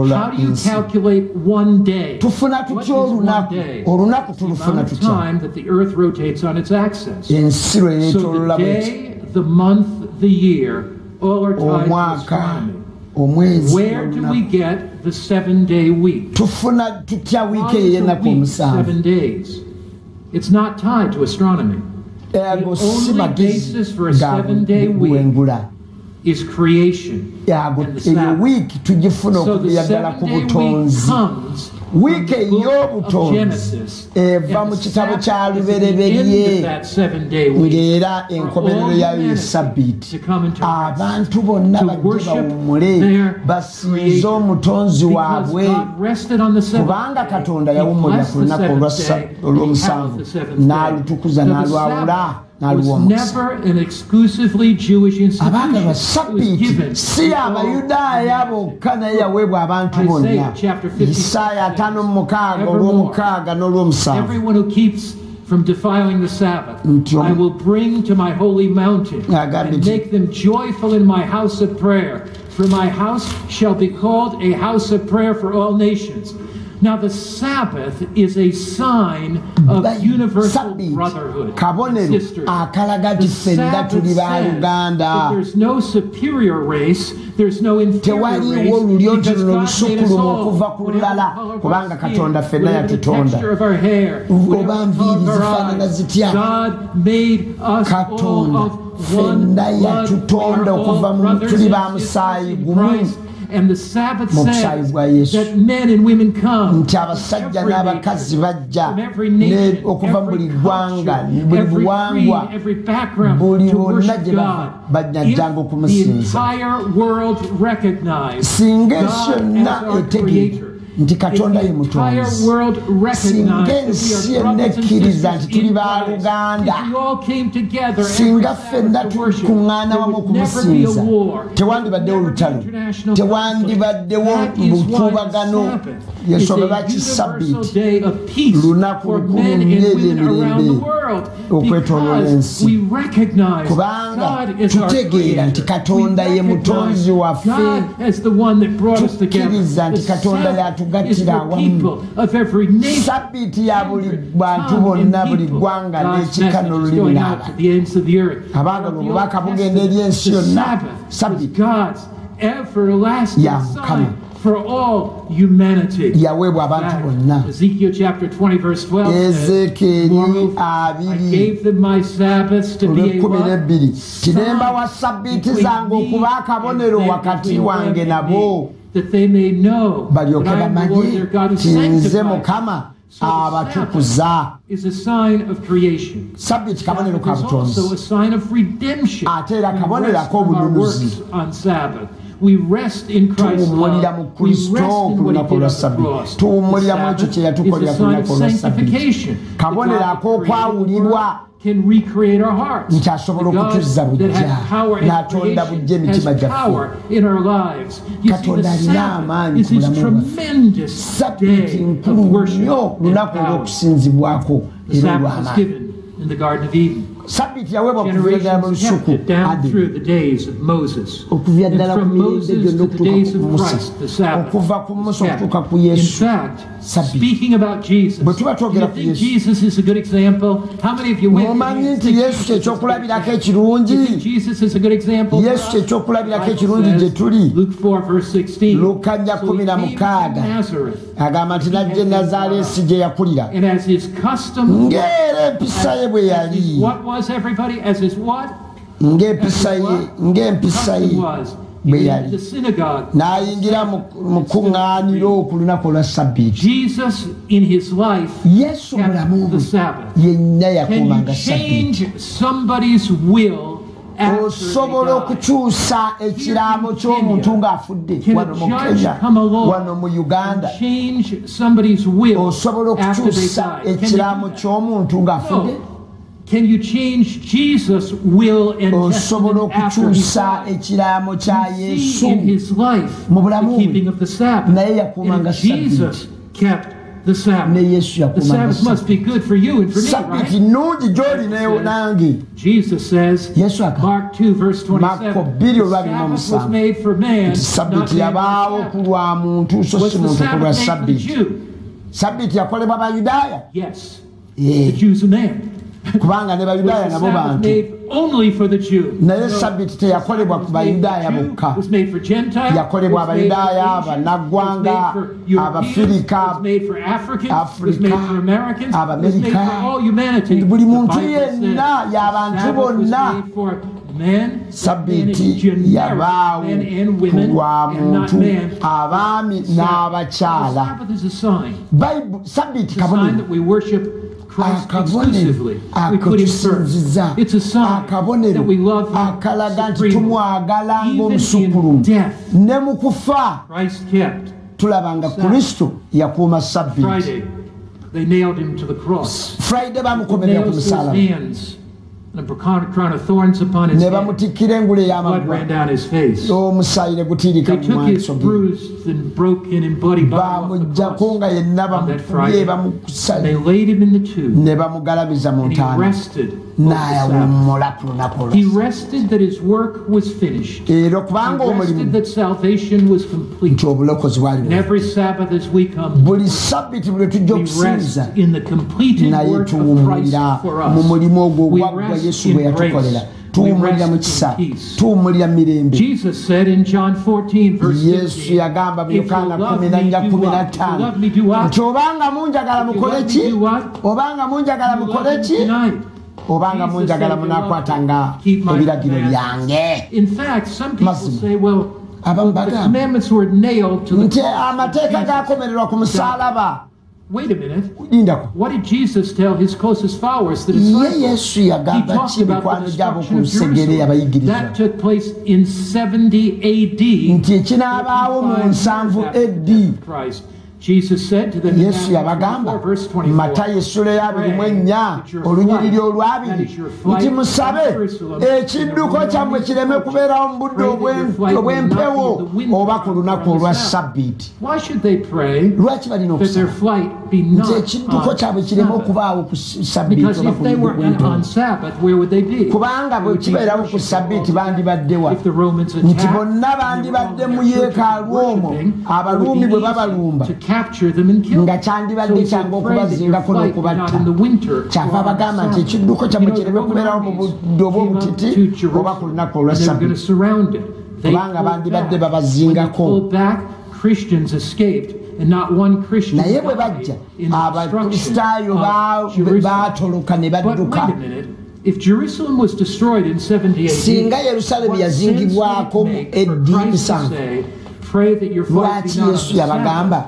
Speaker 2: How do you calculate one day? Tufuna tutya olunaku. Olunaku tulufuna tutya. time that the earth rotates on its axis. Ensi lwe day, the month, the year, all are tied to Where do we get the seven day week? tufuna tutya wiiki seven days? It's not tied to astronomy. The only basis for a seven day week magezi gawengula yago eyo wiiki tugifuna okuyaddala ku butonzi. wiiki ey'obutonzi eva mu kitabo kya lubereberye. ng'era enkomerero yayo ye sabbiiti. abantu bonna bajje bawummule basinze omutonzi waabwe. Kubanga katonda yawummulira ku lunaku olw'omusanvu. N'alutukuza n'alwawula abaagalwa sabbiiti si abayudaaya bokka naye yaweebwa abantu bonna. isaaya ataano mumukaaga olw'omukaaga n'olw'omusanvu.
Speaker 1: From defiling the Sabbath, I will bring to my holy mountain ah, and make them joyful in my house of prayer. For my house shall be called a house of prayer for all nations. Now, the Sabbath is a sign of universal brotherhood.
Speaker 2: akalaga nti ffenna tuli baaluganda
Speaker 1: there's no superior race there's no
Speaker 2: tewaliwo olulyo nti luno lusukulumu okuva ku lulala kubanga katonda ffenna yatutonda oba nviiri zifaanana zitya? Katonda ffenna yatutonda okuva tuli ba musaayi gumu mu busaayi bwa yesu. nti abasajja n'abakazi bajja okuva mu buli ggwanga buli buwangwa buli bonna gye bava bajjajjanga okumusinza singa ensi yonna etegeera nti katonda ye mutonzi. Singa ensi yenna ekkiriza nti tuli baaluganda singa ffenna tukuŋŋaana wamu okumusinza tewandibaddewo olutalo. tewandibaddewo bukuubagano yesobe baki sabbiiti lunaku lukulu nnyo ery'emirembe okwetoloola ensi. kubanga tutegeera nti katonda ye mutonzi waffe tukkiriza nti katonda yatu tugattira awamu sabbiiti ya buli bantu bonna buli ggwanga n'ekika n'olulimi n'aba. abaagala obubaka bugenda eri ensi yonna sabbiiti. Ya mukama.
Speaker 1: for all humanity.
Speaker 2: yaweebwa abantu bonna.
Speaker 1: Ezekiel chapter 20 verse 12
Speaker 2: ezekeri abiri. olwekumi nebbiri. Tinemba wa sabbiiti zange okuba akabonero wakati wange nabo balyoke bamanyi ti nze mukama abatukuza sabbiiti kabonero ka butonzi ate era kabonero ak'obununuzi tuwummulira mu kristo ku lunaku olwa sabbiiti tuwummulira mu ekyo kye yatukolera ku lunaku olwa sabbiiti kabonero ak'okwawulibwa nti asobola okutuzza bujja n'atonda bujja emitima gyaffe katonda alina amaanyi ku bulamu bwaffe sabbiiti nkulu nnyo lunaku olw'okusinzibwako era olw'amaanyi sabbiiti yaweebwa okuviira ddala mu lusuku okuviira ddala ku mirembe gyonna okutuuka ku musa okuva ku musa okutuuka ku yesu. Bwe tuba twogera ku yesuomanyi nti yesu kyekyokulabirako ekirungi? Yesu kyekyokulabirako ekirungi gye tuli. Luka 16 agamba nti najja nazaalesi gye yakulira. ng'era empisa ye bwe yali ng'empisa ye bwe yali n'ayingira mu kuŋŋaaniro ku lunaku olwa sabbiiti yesu mulamu yenna yakuumanga sabbiiti osobola okukyusa ekiraamo ky'omuntu ng'afudde wano mu kenya wano mu uganda? osobola okukyusa ekiraamo ky'omuntu ng'afudde
Speaker 1: can you change Jesus will and
Speaker 2: testament actions? See in his
Speaker 1: life, the keeping
Speaker 2: of the Sabbath.
Speaker 1: If Jesus kept the Sabbath, the Sabbath must be good for you and for me. naye yakuumanga sabbiiti ne yesu yakuumagasabbiiti nnungi gy'oli neewo nange yesu akamako 2:27 nti
Speaker 2: sabbiiti yabaawo Was the Sabbath made for the ku
Speaker 1: Yes, the Jews yakolebwa man.
Speaker 2: Kubanga ne bayudaaya nabo bantu. naye sabiti teyakolebwa ku bayudaaya bokka yakolebwa abayudaaya abanaggwanga abafirika afurika abamerika buli muntu yenna y'abantu bonna sabiti yabaawo kulwa muntu abaami n'abakyala. sabiti kabonero akabonero. akabonero. akalaga nti tumwagala ngaomusukulumu ne mu kufa tulaba nga kristo yakuuma sabbiti friday bamukomerera ku musalaba ne bamutikkira engule ey'amaggwaomusayire gutiirika mu maaso gebamugjako nga yenna bamukubye bamukusale ne bamugalabiza mu ntaana n'ayawummula ku lunaku olwo kubanga omulimu. nti obulokozi bwali buli. Sabbiti buli tujja okusinza. naye tuwummulira mu mulimu ogwo ogwaggwa yesu bwe yatukolera. tuwumulira mu kisa. tuwumulira mirembe. Yesu yagamba mu yokaana 14 nti obanga munjagala mukole ki? obanga munjagala mukole ki? obanga munjagala munakwatanga ebiragiro byange. Abamu bagamba nti amateeka gakomererwa ku musalaba
Speaker 1: Wait a minute. What did Jesus tell his closest followers? The disciples? He talked about the destruction of Jerusalem. That took place in 70 AD. Christ.
Speaker 2: yesu yabagamba matayo essula eyabirimu ennya olunyiriri olwabiri nti musabe ekidduko kyammwe kireme kubeerawo mu budde obw'empewo oba ku lunaku olwa sabbiiti lwaki balina okusaba nti ekidduko kyabwe kireme okubaawo ku sabbiiti kubanga bwe kibeerawo ku sabbiiti bandibaddewa nti bonna bandibadde mu yeekaalu omwo. Abaluumi bwe babalumba. nga kyandibadde kyange okubazingako n'okubatta. kyava bagamba nti ekidduko kyamwe kireme kubeerawo mu budde oba obutiti oba ku lunaku olwa sabbiiti kubanga bandibadde babazingako naye bwe bajja. abakristaayo baatoloka ne badduka. singa yerusaalemu yazingibwako eddi nsanvu lwaki yesu yabagamba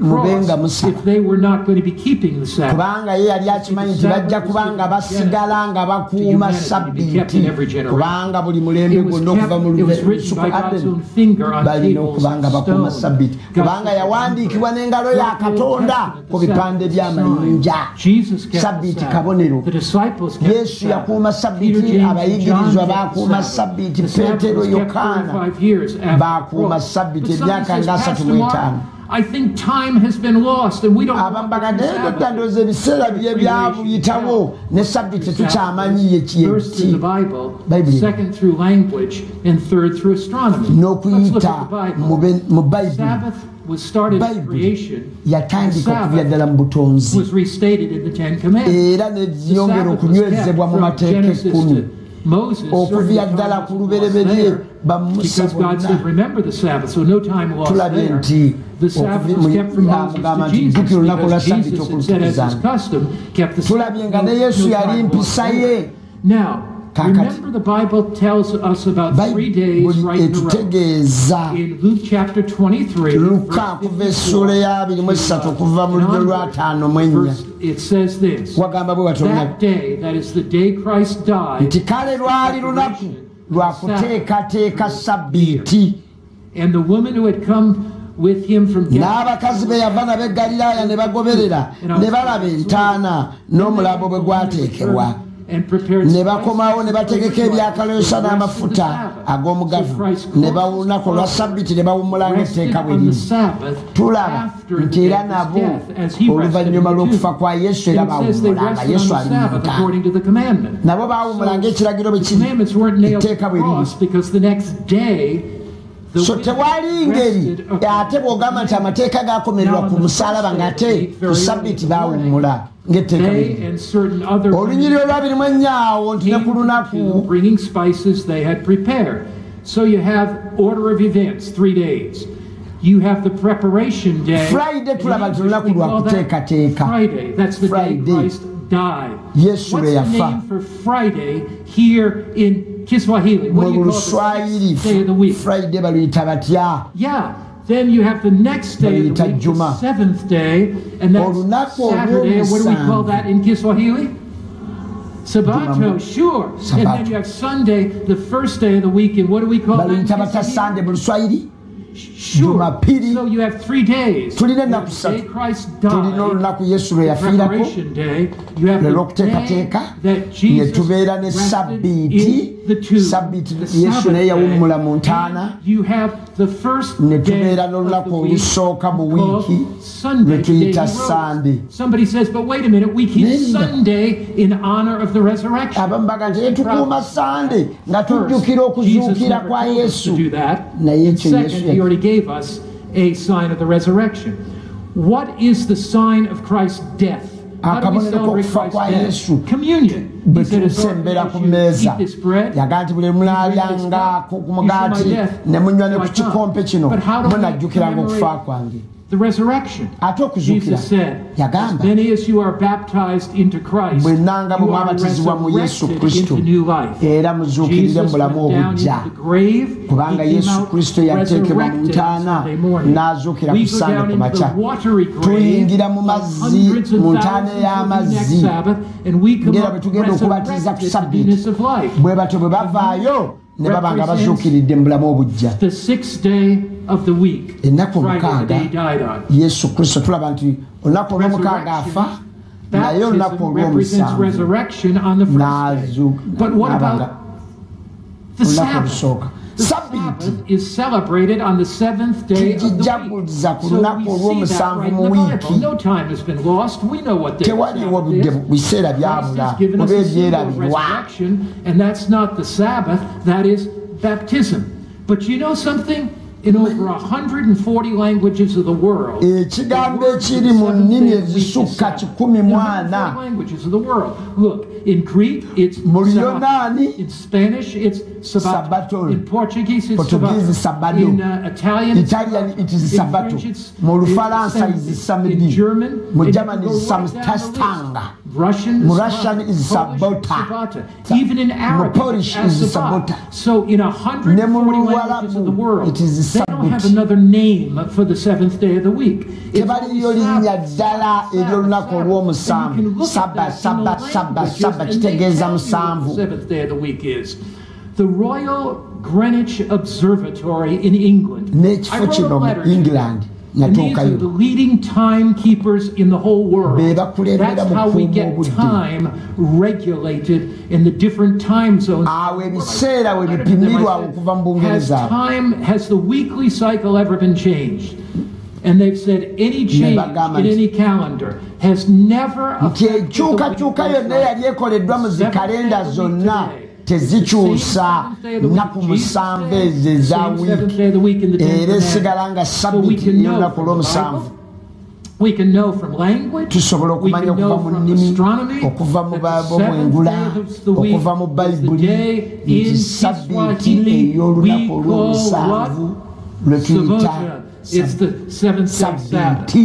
Speaker 2: mubenga musakubanga ye yali akimanyi nti bajja kubanga basigala nga bakuuma sabbiiti kubanga buli mulembe gwonna okuva mu lusuku aden balina okubanga bakuuma sabbiiti kubanga yawandiikibwa n'engalo ya katonda ku bipande by'amayinja sabbiiti kabonero. Yesu yakuuma sabbiiti abayigirizwa bakuuma sabbiiti peetero yokaana bakuuma sabbiiti emyaka nga asatu mu etaano abambagadde ndowooza ebiseera bye byabuyitawo ne sabbiiti tukyamanyi yekiyeki n'okuyita mu bayibuli yatandika okuvya ddala mu butonzi. era neyongera okunywezebwa mu mateeka ekkumi okuvya ddala ku lubereberye bamusatulabye nti mugamba nti ddukira olunaku lwa sabiti okulutukizamu tulabye nga ne yesu yali mpisa ye etutegeeza luka kuva essula ya 23 okuva mu lulyo lwa 5 mu ennya wagamba bwe watonti kale lwali lunaku lwa kuteekateeka sabbiiti.
Speaker 1: N'abakazi be yava nabe galilaaya ne bagoberera ne balaba entaana n'omulabo bwe gwateekebwa ne bakomawo ne bategeka ebyakalosa n'amafuta ag'omugavu. Ne bawunaku olwa sabbiti ne bawumulanga etteeka bwe liri. Tulaba nti era nabo oluvannyuma lw'okufa kwa yesu era bawumulanga yesu ali mumuta nabo bawumulanga ekiragiro bwe kiri. Etteeka bwe liri so tewali ngeri ate bwogamba nti amateeka gakomererwa ku musalaba ngaate ku sabbiti bawummula ngaetteeka olunyiri olwabirimu ennyaawo nti ne ku lunaku
Speaker 2: So you have order of events, three days. You have the preparation day.
Speaker 1: Friday tulaba nti lunaku lwa kuteekateeka.
Speaker 2: Friday, that's the day Christ died.
Speaker 1: Yesu
Speaker 2: lwe yafa. What's the name for Friday here in Kiswahili. What do you call it? Day of the week.
Speaker 1: Friday baluyita batya.
Speaker 2: Yeah. Then you have the next day of the week, the seventh day, and that's Saturday. What do we call that in Kiswahili? Sabato, sure. Sabato. And then you have Sunday, the first day of the week, and what do we call that? Jumapiri tulina ennaku ssatu tulina olunaku yesu lwe yafiirako. lwelwokuteekateeka ne tubeera ne sabbiiti. sabbiiti yesu naye yawummula mu ntaana. ne tubeera n'olunaku olusooka mu wiiki. Lwe tuyita sande. Abamu baga nti yetukuuma sande nga tujjukira okuzuukira kwa yesu. naye ekyo yesu already gave us a sign of the resurrection. What is the sign of Christ's death? How do we celebrate Christ's death? Communion.
Speaker 1: bwetusembera ku mmeeza yagaa nti buli munaalyanga ku mugaati ne munywa ne ku kikompe kino munajjukiranga okufa kwange
Speaker 2: the resurrection. Jesus said, As many as you are baptized into Christ, you are resurrected into new life. Jesus went down into the grave, kubanga yesu kristo yateekebwa mu ntaana
Speaker 1: n'azuukira ku ssande ku makya. tuyingira mu mazzi mu ntaana ey'amazzi ngera bwe tugenda okubatiriza ku sabbiiti bwe batyo bwe bavaayo ne baba nga bazuukiridde mu bulamu obujja ennaku omukaaga yesu kristo tulaba nti olunaku olwomukaaga afa naye olunaku olwomusanvu n'azuukabanga olunaku olusooka tujijjaguliza ku lunaku olw'omusanvu mu wiiki tewaliwo budde biseera byabula oba ebyerabirwa
Speaker 2: But you know something? In over 140 languages of the world.
Speaker 1: ekigambo ekiri mu nnimi ezisukka kikumi ana
Speaker 2: Look, in Greek it's
Speaker 1: mu luyonaani
Speaker 2: in Spanish it's sabato in Portuguese it's sabato in uh, Italian
Speaker 1: Italian it is sabato mu lufalansa is samedi mu German. Is samstanga
Speaker 2: Russian,
Speaker 1: mu Russian is sabota.
Speaker 2: Even in Arabic
Speaker 1: Polish is sabota.
Speaker 2: So in a 140 languages of the world
Speaker 1: it is
Speaker 2: they don't have another name for the seventh day of the week.
Speaker 1: Tebaliyo linnya ddala ery'olunaku olw'omusanvu saba saba saba saba kitegeeza musanvu
Speaker 2: The Royal Greenwich Observatory in England.
Speaker 1: kino mu england
Speaker 2: These are the leading timekeepers in the whole world. That's how we get time regulated in the different time zones. Has time, has the weekly cycle ever been changed? And they've said any change in any calendar has never affected the
Speaker 1: tezikyusa nnaku musanvu ezo eza wiiki era esigala nga sabiti y'olunaku olw'omusanvu tusobola okumanya okuva mu nnimi okuva mu bomwengula okuva mu bayibuli nti sabbiiti ey'olunaku olw'omusanvu lwe tuyita sabbiiti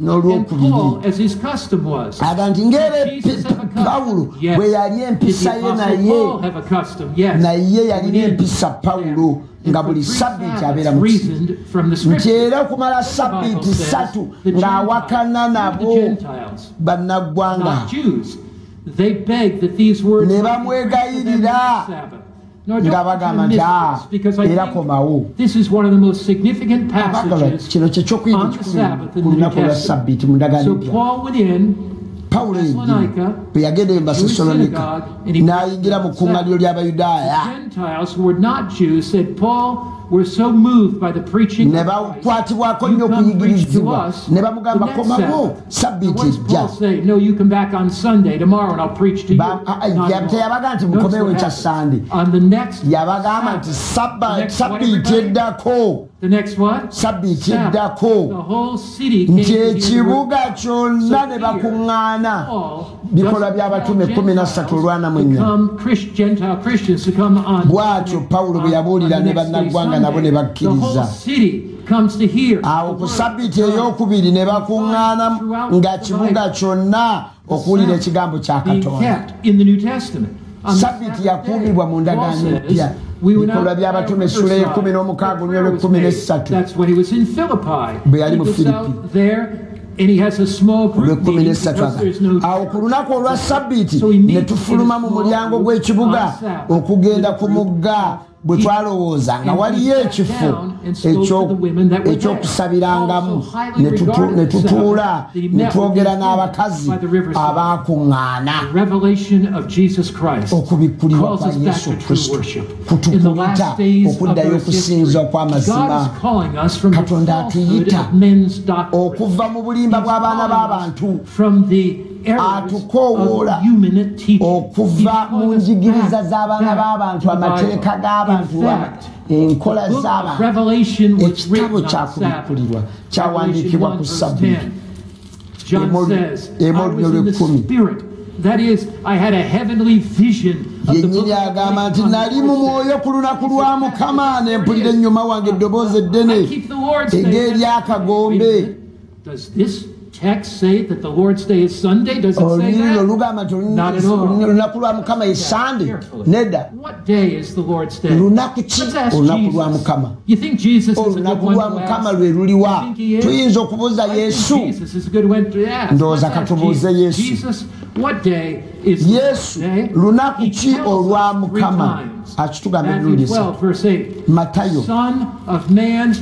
Speaker 1: olusooka
Speaker 2: n'olwokubiriaga nti ngaera bwe yali empisa ye naye. Naye yalina empisa pawulo nga buli sabbiiti abeera mu nti era okumala sabbiiti ssatu ng'awakana nabo bannaggwanga ne bamwegayirira nga bagamba nti era komawo kino kyekyokuyiga kikulu ku lunaku lwa sabbiiti mu ndagaano pawulo bwe yagenda e basesalonika n'ayingira mu kuŋŋaniro ly'abayudaaya ne bakwatibwako nnyo okuyigirizibwa ne bamugamba komawo sabbiiti ejja teyabaga nti mukomewo ekya sande yabagamba nti sabbiiti eddako sabbiiti eddako nti ekibuga kyonna ne bakuŋŋaana bikolwa by'abatume 13 olwana mu ennya bw'atyo pawulo bwe yabuulira ne bannaggwanga nabo ne bakkiriza. Awo ku sabbiiti ey'okubiri ne bakuŋŋaana nga kibuga kyonna okuwulira ekigambo kya katonda. sabbiiti yakuumibwa mu ndagaano epya bikolwa by'abatume essula ekumi n'omukaaga olwero ekumi n'essatu bwe yali mu filipi olwekumi aga awo ku lunaku olwa sabbiiti ne tufuluma mu mulyango gw'ekibuga okugenda ku mugga bwe twalowooza nga waliyo ekifo ekyokusabirangamu ne tutuula ne twogera n'abakazi abaakuŋŋaana. Okubikkulirwa kwa yesu kristo. kutupulita okuddayo okusinza okw'amazima katonda atuyita okuva mu bulimba bw'abaana b'abantu atukoowoola okuva mu njigiriza z'abaana b'abantu amateeka g'abantu enkola z'abantu. Ekitabo kyakubikkulirwa kyawandiikibwa ku sabbiiti emolunyo lwekumi yennyini agamba nti nali mu mwoyo ku lunaku lwa mukama nempulira ennyuma wange eddoboozi eddene ng'eryakagombe
Speaker 1: texts say that the Lord's Day is Sunday? Does it say that? olugamba nti olunaku lwa mukama ye sande nedda lunaku ki olunaku lwa mukama. Olunaku lwa mukama lwe luliwa tuyinza okubuuza yesu. Ndowooza katubuuze yesu. Yesu
Speaker 2: lunaku ki olwa mukama. Akitugamba emirundi esatu matayo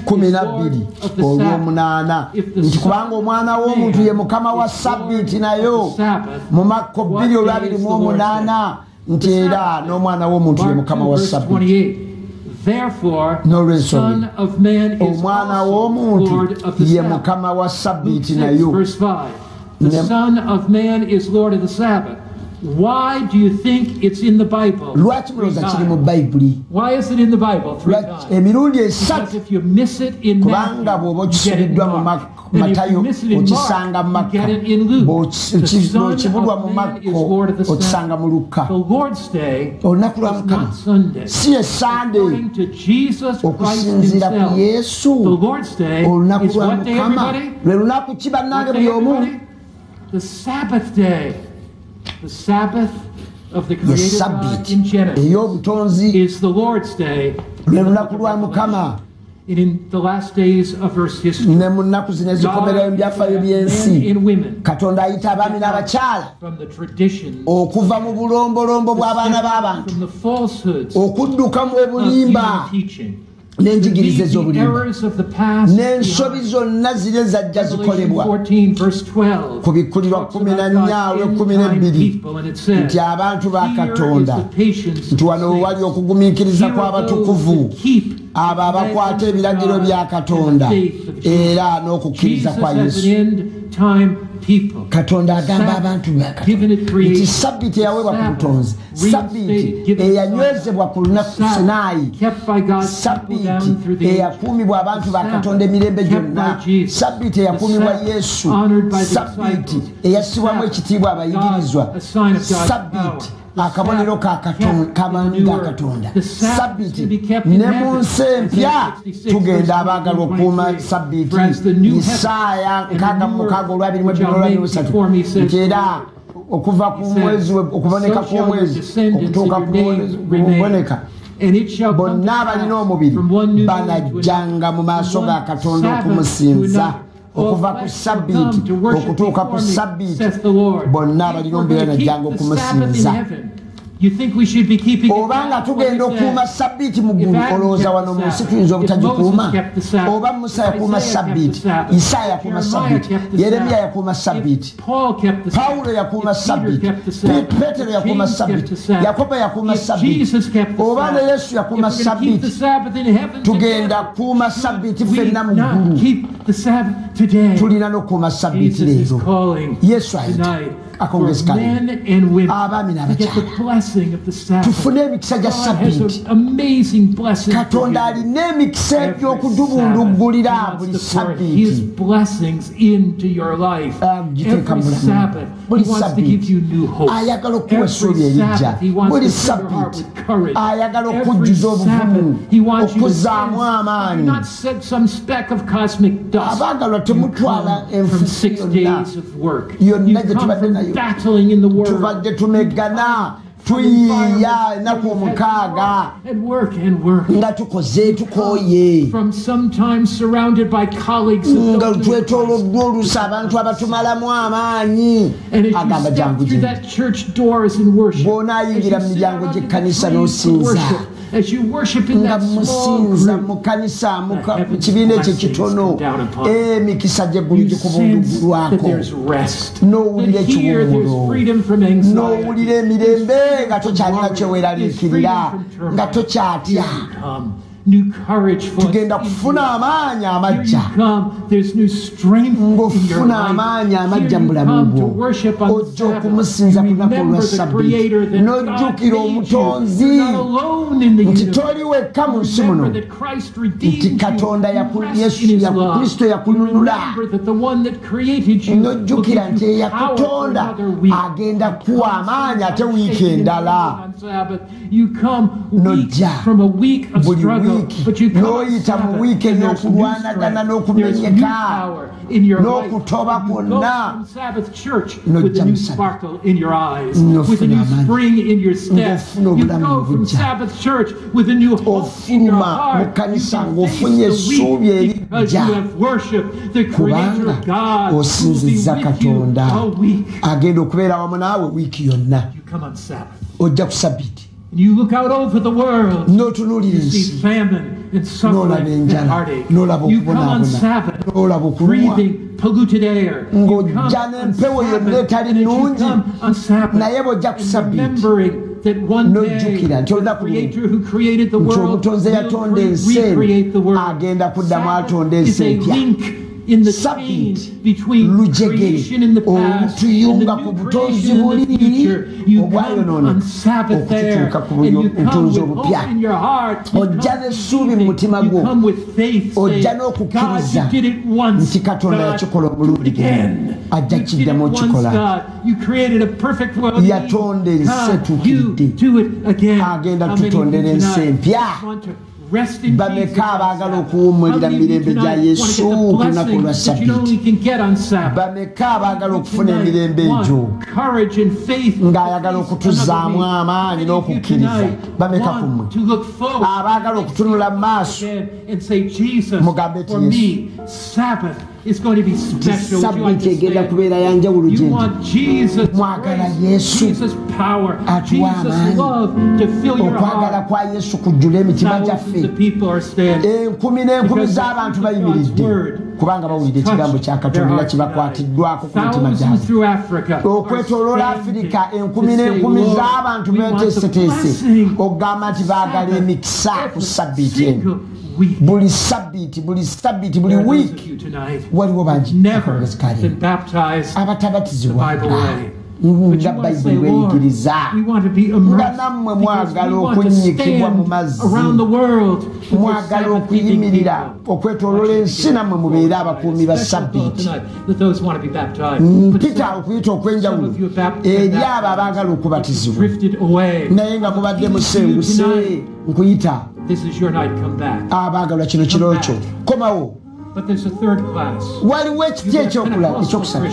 Speaker 2: 12 olw'omunaana. Nti kubanga omwana w'omuntu ye mukama wa sabbiiti nayo mu makko 2 olwabiri mu omunaana nti era n'omwana w'omuntu ye mukama wa sabbiiti n'olwensonga omwana w'omuntu ye mukama wa sabbiiti nayo
Speaker 1: Why do you think it's in the Bible? Lwaki mulowooza kiri mu Why is it in the Bible three? Emirundi esatu. if you miss it in Kubanga bw'oba okisubiddwa mu Matayo okisanga mu Makka. Bw'okibulwa mu Makko okisanga mu Lukka. Olunaku lwa Mukama si ye Sunday. okusinziira ku Yesu. Olunaku lwa Mukama lwe lunaku ki bannange buli omu? The Sabbath day. In the last days of Earth's history,
Speaker 2: ne mu nnaku zino ezikomerayo mu byafaayo by'ensi. katonda ayita abaami n'abakyala okuva mu bulombolombo bw'abaana b'abantu. okudduka mu obulimba n'enjigiriza ez'obulimba n'ensobi zonna ziri ezajja zikolebwa? ku bikkulirwa 14 nti abantu ba katonda. nti wano wewali okugumiikiriza kw'abatukuvu abo abakwata ebiragiro bya katonda. era n'okukkiriza kwa yesu. katonda agamba abantu nti sabbiiti eyaweebwa ku butonzi. sabbiiti eyanywezebwa ku lunaku sinaayi sabbiiti eyakuumibwa abantu ba katonda emirembe gyonna. Sabbiiti eyakuumibwa yesu. sabbiiti eyassibwamu ekitiibwa abayigirizwa. sabbiiti akabonero kabantu ga katonda. Sabiti ne mu nsi empya tugenda abaagala okukuuma sabiti isaaya nkaaga mumukaaga olwabirimu ebirolwabimusatu nti era okuva ku mwezi okuboneka kw'omwezi okutuuka kuboneka bonna abalina omubiri banajjanga mu maaso ga katonda okumusinza okuva ku sabbiiti okutuuka ku sabbiiti bonna abalina omubiri banajjanga okumusinza obanga tugenda okuuma sabbiiti mu ggulu olowooza wano mu nsi tuyinza obutagikuuma oba musa yakuuma sabbiiti isaaya yakuuma sabbiiti yeremiya yakuuma sabbiiti pawulo yakuuma sabbiiti petero yakuuma sabbiiti yakobo yakuuma sabbiiti oba ne yesu yakuuma sabbiiti tugenda kuuma sabbiiti ffenna mu ggulu tulina n'okuuma sabbiiti leero. yesu ayita abaami n'abakyala emikisa gya sabbiiti katonda alina emikisa egy'okudubuluggulira buli sabbiitigiteeka mulamu buli sabbiiti ayagala okuwa essuubi erijja buli sabbiiti ayagala okujjuza obuvumu okuzaamu amaanyi abaagalwa temutwala enfusi yonna. yonna gye tubadde nayo tubadde tumegana tuyiiya ennaku omukaaga. nga tukoze tukooye. Nga twetoloddwa oluusi abantu abatumalamu amaanyi. Agamba jangu bw'onaayingira mu miryango gy'ekkanisa n'osinza nga musinza mu kanisa mu kibiina ekyo kitono. emikisa gye guli gikubundugulwako n'owulira ekiwumulo n'owulira emirembe nga tokyalina kyeweraliikirira nga tokyatya tugenda kufuna amaanyi amajja. Ng'ofuna amaanyi amajja mu bulamu bwo ojja okumusinza ku lunaku olwa sabbiiti n'ojjukira omutonzi. Nti toli wekka mu nsi muno nti katonda kristo yakununula n'ojjukira nti eyakutonda agenda kuwa amaanyi ate wiiki endala. Nojja buli wiiki n'oyita mu wiiki eyo okulwanagana n'okumenyeka n'okutoba kwonna nojja musabnofuna obulamu bujja ofuluma mu kanisa ng'ofunye essuubi erijja kubanga osinziza katonda agenda okubeera wamu naawe wiiki yonna. Ojja ku sabbiiti n'otunuulira ensi n'olaba enjala n'olaba okubonaabona n'olaba okulumwa ng'ojja n'empewo yonna etali nnungi naye bw'ojja ku sabbiiti nojjukira nti olunaku nti omutonzi eyatonda ensi agenda kuddamu atonda ensi empya sabbiiti lujegere olutuyunga ku butonzi buli obwayonooneka okututuuka ku butonzi obupya ojja n'essuubi mu mutima gwo. ojja n'okukkiriza nti katonda yakikola omulundi gumu ajja kiddamu okikola yatonda ensi etuukiridde agenda tutondera ensi empya bameka abaagala okuwumulira mu mirembe gya yesu ku lunaku lwa sabbiiti bameka abaagala okufuna emirembe egyo ng'ayagala okutuzaamu amaanyi n'okukkiriza bameka ku mmwe abaagala okutunula mu maaso mugambe ti yesu sabbiiti egenda kubeera yanjawulo gyendi mwagala yesu. Atuwa amaanyi okwagala kwa yesu kujjula emitima gyaffe. enkumi n'enkumi z'abantu bayimiridde. kubanga bawulira ekigambo kya katonda kibakwatiddwako ku mitima gyabwe. Okwetoloola afirika enkumi n'enkumi z'abantu beteeseteese okugamba nti baagala emikisa ku sabbiiti eno buli sabbiiti buli sabbiiti buli wiiki waliwo bangi abatabatizibbwanga
Speaker 1: nga bayibuli bweyigiriza nga nammwe mwagala okunyikibwa mu mazzi. mwagala okuyimirira okwetolola ensi nammwe mubeere abakuumi ba sabbiiti. mpita okuyita okwenjawulo eri abo abaagala okubatizibwa. Naye nga mubadde musenguse nkuyita. Abaagalwa kino kiro kyo komawo. Waliwo ekiti ekyokusatu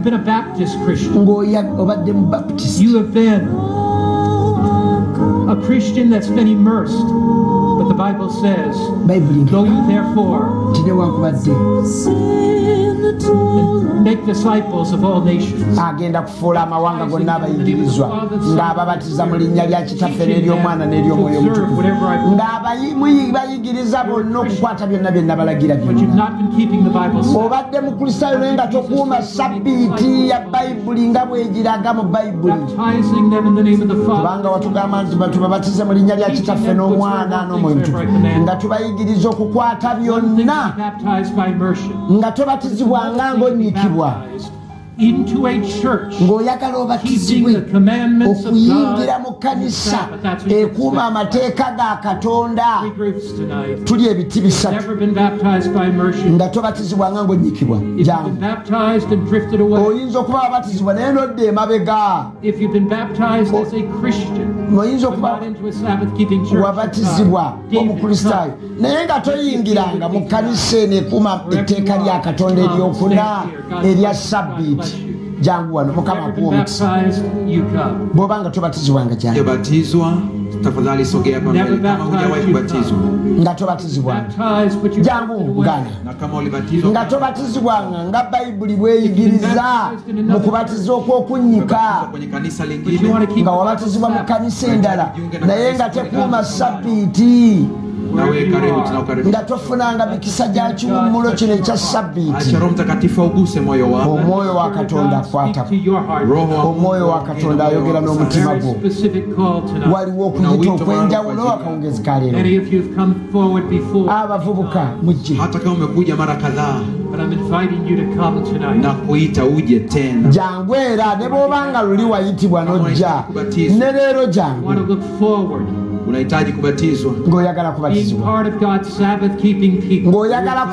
Speaker 2: You've been a Baptist Christian.
Speaker 1: ng'obadde mu baptist
Speaker 2: You have been a Christian that's been immersed. But the Bible says, Go you therefore
Speaker 1: agenda kufuula amawanga gonna abayigirizwa. ng'ababatiza mu linnya lya kitaffe n'ery'omwana n'ery'omwoyo omutukuvu ng'abayigiriza bonna okukwata byonna byonna
Speaker 2: Bible strict.
Speaker 1: obadde mu kristaayo naye nga tokuuma sabbiiti ya bayibuli nga bwegiraga mu bayibuli kubanga watugamba nti tubabatize mu linnya lya kitaffe n'omwana omutukuvu nga tubayigiriza okukwata byonna. Nga tobatizibwanga ng'onnyikibwa
Speaker 2: into a church
Speaker 1: ng'oyagala
Speaker 2: keeping
Speaker 1: obatizibwe
Speaker 2: the commandments of
Speaker 1: okuyingira mu kkanisa ekuuma amateeka ga katonda. Tuli ebiti bisatu. nga tobatizibwanga jangu
Speaker 2: away,
Speaker 1: oyinza okuba wabatizibwa naye nodda emabega.
Speaker 2: a
Speaker 1: oyinza
Speaker 2: but
Speaker 1: okuba
Speaker 2: not into a Sabbath keeping church,
Speaker 1: wabatizibwa omukristaayo naye nga toyingiranga mu kkanisa eno ekuuma etteeka lya katonda eryokuna erya sabbiiti jangu wano mukama bwobanga tobatizibwanga jangu
Speaker 3: tafadhali sogea kwa mbele kama hujawahi kubatizwa.
Speaker 1: nga tobatizibwanga jangu
Speaker 3: nkugana
Speaker 1: nga tobatizibwanga nga bayibuli bweyigiriza mu kubatiza okw'okunnyika nga wabatizibwa mu kanisa endala naye nga tekuuma
Speaker 3: sabiiti
Speaker 1: nga tofunanga mikisa gya kiwummulo kino ekya sabbiiti omwoyo wa katonda
Speaker 3: akwatako
Speaker 1: omwoyo wa katonda ayogera n'omutima gwo. Waliwo okuyita okw'enjawulo akawungezi kaleero abavubuka mujje.
Speaker 3: Nakuyita uje tena.
Speaker 1: Jangu era ne bw'obanga luli wayitibwa n'ojja ne leero jangu
Speaker 3: unahitaji kubatizwa.
Speaker 1: Ng'oyagala kubatizwa.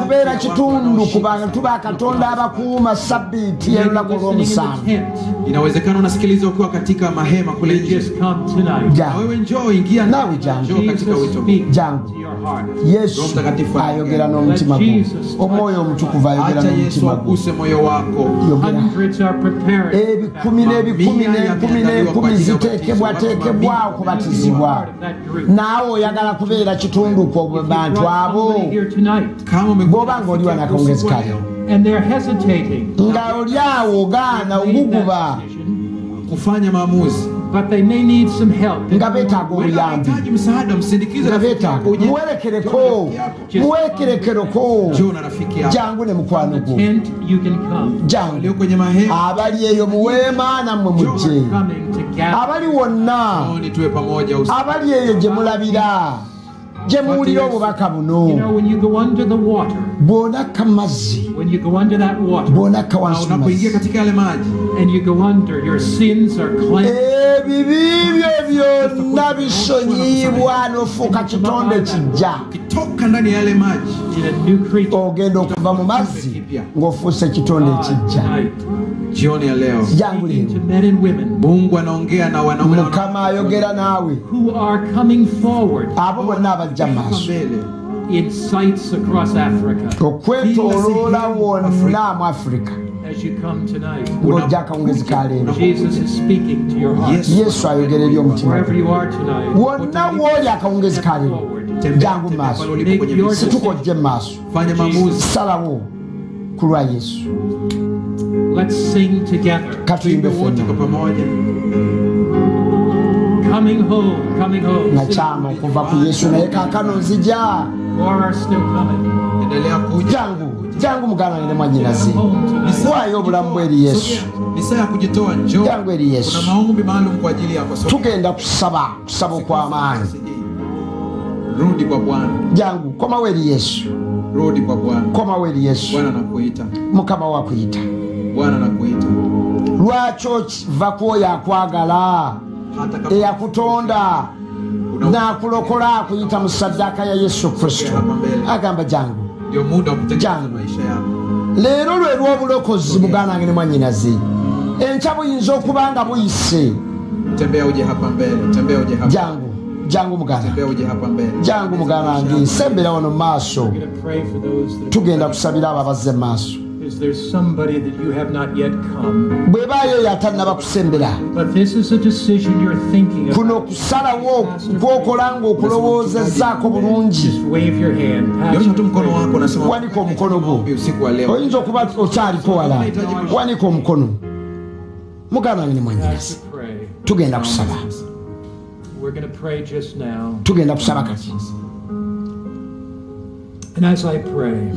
Speaker 1: Kubeera kitundu ku bantu ba katonda abakuuma
Speaker 2: sabiiti
Speaker 1: y'olunaku olw'omusanvu
Speaker 3: inawezekana unasikiliza ukiwa katika mahema kule nje. njoo ingia
Speaker 1: nawe jangu yesu ayogera n'omutima gwo. Omwoyo omutukuvu ayogera n'omutima
Speaker 3: gwoaguse moyo wako.
Speaker 1: Ebikumi n'ebikumi n'enkumi n'enkumi ziteekebwateekebwa okubatizibwa naawe oyagala kubeera kitundu ku bantu abo. Bw'oba ng'oliwa n'akawungezi kale. nga oli awo ogaana oguguba.
Speaker 3: Kufanya maamuzi
Speaker 2: but they may need some help.
Speaker 1: Nga obuyambi muwerekereko jangu ne mukwano gwo jangu. Abali eyo muweema nammwe mujje abali wonna. Abali eyo gye mulabira gye muwulira obubaka buno. bw'onakka mu mazzi bw'onakka wansi
Speaker 3: water,
Speaker 1: mazzi. ebibi byo byonna your n'ofuuka kitonde kijja.
Speaker 3: kutoka ndani ya yale maji.
Speaker 1: Ogenda okuva mu mazzi ng'ofuusa kitonde ekijja
Speaker 3: jioni ya leo.
Speaker 1: Jangu
Speaker 3: mungu anaongea na
Speaker 1: mukama ayogera naawe abo bonna abajja maaso. Okwetoloola wonna mu
Speaker 2: afurika
Speaker 1: ng'ojja akawungezi yesu ayogerera omutima wonna woli akawungezi
Speaker 2: kaleero
Speaker 1: jangu maaso situka maaso salawo ku lwa yesu. Katuyimbe nakyama okuva ku yesu naye kaakano nzija jangu jangu muganane ne mwanyinaze wayo obulamu bweri yesu. Jangu eri yesu. Tugenda kusaba kusaba okw'amaanyi jangu komawo eri yesu. Komawo eri yesu. Mukama wakuyita lwaki okiva kwoyo akwagala eyakutonda nakulokola akuyita mu saddaaka ya yesu kristo. Agamba jangu. Jangu leero lwe lw'obulokozi muganange ne mwanyinaze enkya buyinza okuba nga buyise. Jangu jangu mugana jangu mugana wange nsembera wano mu maaso tugenda kusabira abo abazze mu maaso bwebaayo oyo atannaba kusembera. Kuno okusalawo kwokola nga okulowoozezaako bulungi. Wanika omukono gwo. Oyinza okuba okyaliko wala wanika omukono. Mugana wange ne mwanyinasi tugenda kusaba. Tugenda kusaba kati.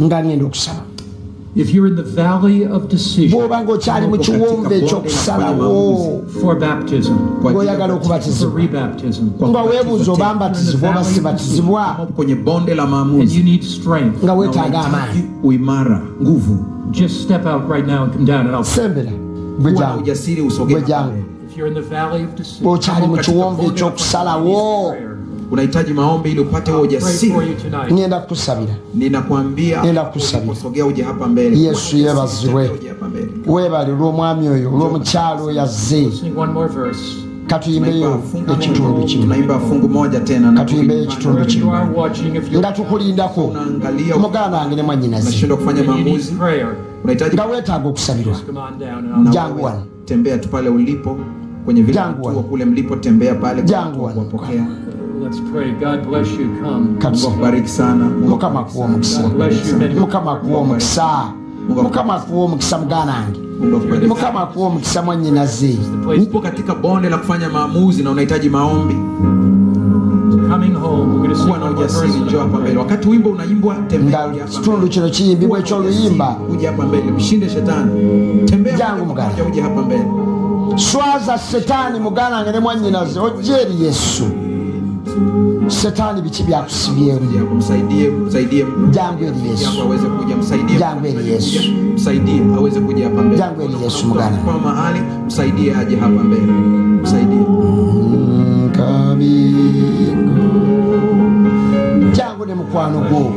Speaker 1: Nga ngenda okusaba bw'obanga okyali mu kiwonvu ekyokusalawo ng'oyagala okubatizibwa nga weebuuza obambatizibwa oba sibatizibwa nga weetaaga amaanyi sembera bwejangu bw'okyali mu kiwonvu ekyokusalawo
Speaker 3: unahitaji maombi ili upate huo ujasiri.
Speaker 1: Nienda kusabira,
Speaker 3: ninakwambia
Speaker 1: nienda kusabira.
Speaker 3: usogea uje hapa mbele.
Speaker 1: Yesu yebazibwe webale olw'omwami oyo olw'omukyalo oyo azze katuyimbeyo ekitundu kimukatuyimbeyo ekitundu kimu. nga tukulindako. Muganda wange ne mwanyinazi nga weetaaga okusabirwa. Jangu wano
Speaker 3: tembea tu pale ulipo kwenye vile vituo kule mlipo tembea pale
Speaker 1: jangu wano
Speaker 3: kubariki
Speaker 1: mukama akuwa omukisa mukama akuwa omukisa mukama akuwa omukisa muganange mukama akuwa omukisa mwanyinaze
Speaker 3: upo katika bonde la kufanya maamuzi na unahitaji maombi. Kuwa na ujasiri njoo hapa mbele. Wakati wimbo unaimbwa
Speaker 1: kitundu kino kiyimbibwa ekyoluyimba
Speaker 3: uje hapa mbele. Mshinde shetani. Tembea
Speaker 1: jangu mugana
Speaker 3: uje hapa mbele.
Speaker 1: Swaza setaani muganange ne mwanyinaze ojja eri yesu setaani biki byakusibyemu jangu eri yesu. Jangu eri yesu.
Speaker 3: Msaidie aweze kuja hapa mbele.
Speaker 1: Eri yesu mgana.
Speaker 3: Kwa mahali msaidie aje hapa mbele. Msaidie.
Speaker 1: Jangu ni mukwano gwo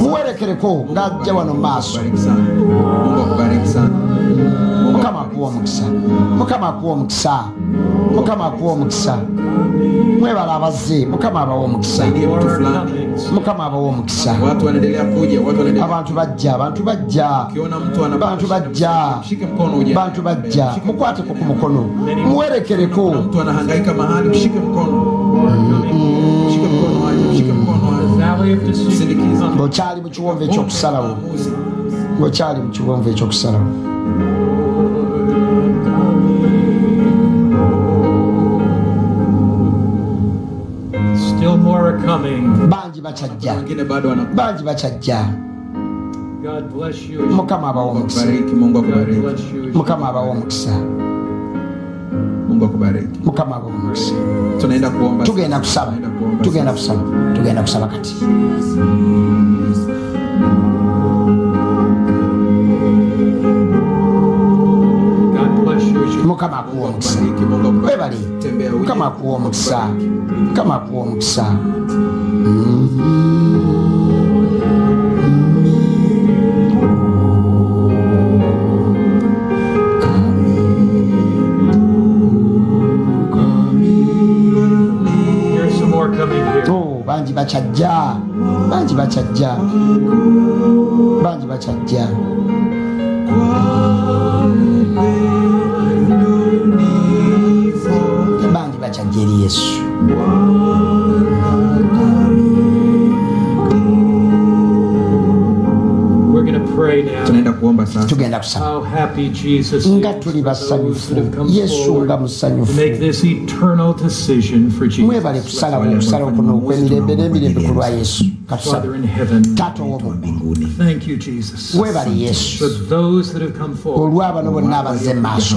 Speaker 1: muwerekereko ng'ajja wano mu maaso mukama akuwa omukisa. Mukama akuwa omukisa. Mukama akuwa omukisa. Mwebala abazze mukama abawa omukisa. Mukama abawa omukisa. Abantu bajja abantu bajja. Bantu bajja. Bantu bajja. Mukwateko ku mukono. Muwerekereko. Ng'okyali mu kiwonvu ekyokusalawo. Ng'okyali mu kiwonvu ekyokusalawo
Speaker 2: Still more are coming.
Speaker 1: bangi bajja
Speaker 3: wengine bado wana
Speaker 1: bangi
Speaker 2: bajja
Speaker 1: mukama abawa omukisa mukama abawa omukisa mukama abawa omukisa tugenda kusaba. Tugenda kusaba. Tugenda kusaba kati. Mukama akuwa omukisa.
Speaker 3: uje.
Speaker 1: mukama akuwa omukisa. Mukama akuwa omukisa.
Speaker 2: There's some more coming here.
Speaker 1: Oh, bangi bakyajja bangi bakyajja bangi bakyajja Yesu.
Speaker 3: tunaenda kuomba
Speaker 1: tugenda kusaba nga yesu nga musanyufu mwebale kusalawo okusalawo kuno okw'emirembe n'emirembe ku lwa yesu.
Speaker 2: Katusaba
Speaker 1: taata yesu. Olw'abano bonna abazze maaso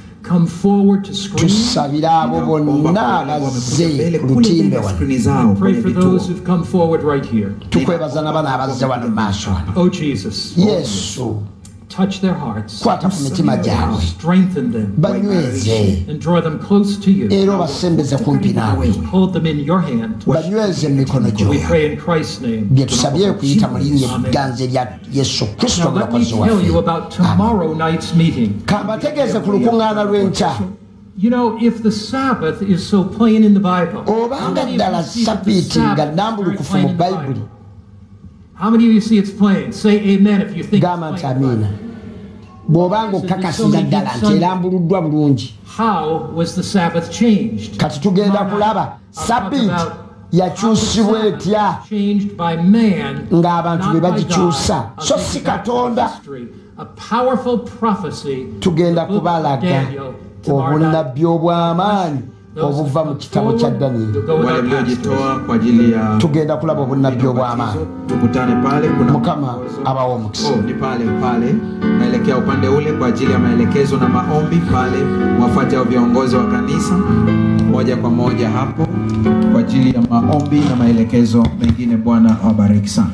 Speaker 1: tusabire abo bonna bazze ku lutimbe wano tukwebaza n'abana abazze wano mu
Speaker 2: Oh wano
Speaker 1: yesu
Speaker 2: touch their hearts, strengthen them, and draw them close to you. Hold them, in your hand. We pray in Christ's name.
Speaker 1: Amen. Amen.
Speaker 2: Now let me tell you about tomorrow night's meeting. You know, if the Sabbath is so plain in the Bible, how many of you see it's plain? Say amen if you think it's plain.
Speaker 1: Bw'obanga okakasiza ddala nti erambuluddwa bulungi.
Speaker 2: How was the Sabbath changed?
Speaker 1: kati tugenda kulaba
Speaker 2: about
Speaker 1: yakyusibwa etya? Ng'abantu be bagikyusa. So si katonda.
Speaker 2: history. A powerful prophecy.
Speaker 1: tugenda kubalaga obunnabbi obw'amaanyi obuva mu kitabo kya
Speaker 3: ya
Speaker 1: tugenda kulaba obunnabbi obw'amaani
Speaker 3: ubatizo, tukutane pale kuna
Speaker 1: mukama abawa omukisa.
Speaker 3: Oh, ni pale pale. Naelekea upande ule kwa ajili ya maelekezo na maombi pale. Wafuate hao viongozi wa kanisa. Moja kwa moja hapo kwa ajili ya maombi na maelekezo mengine. Bwana awabariki sana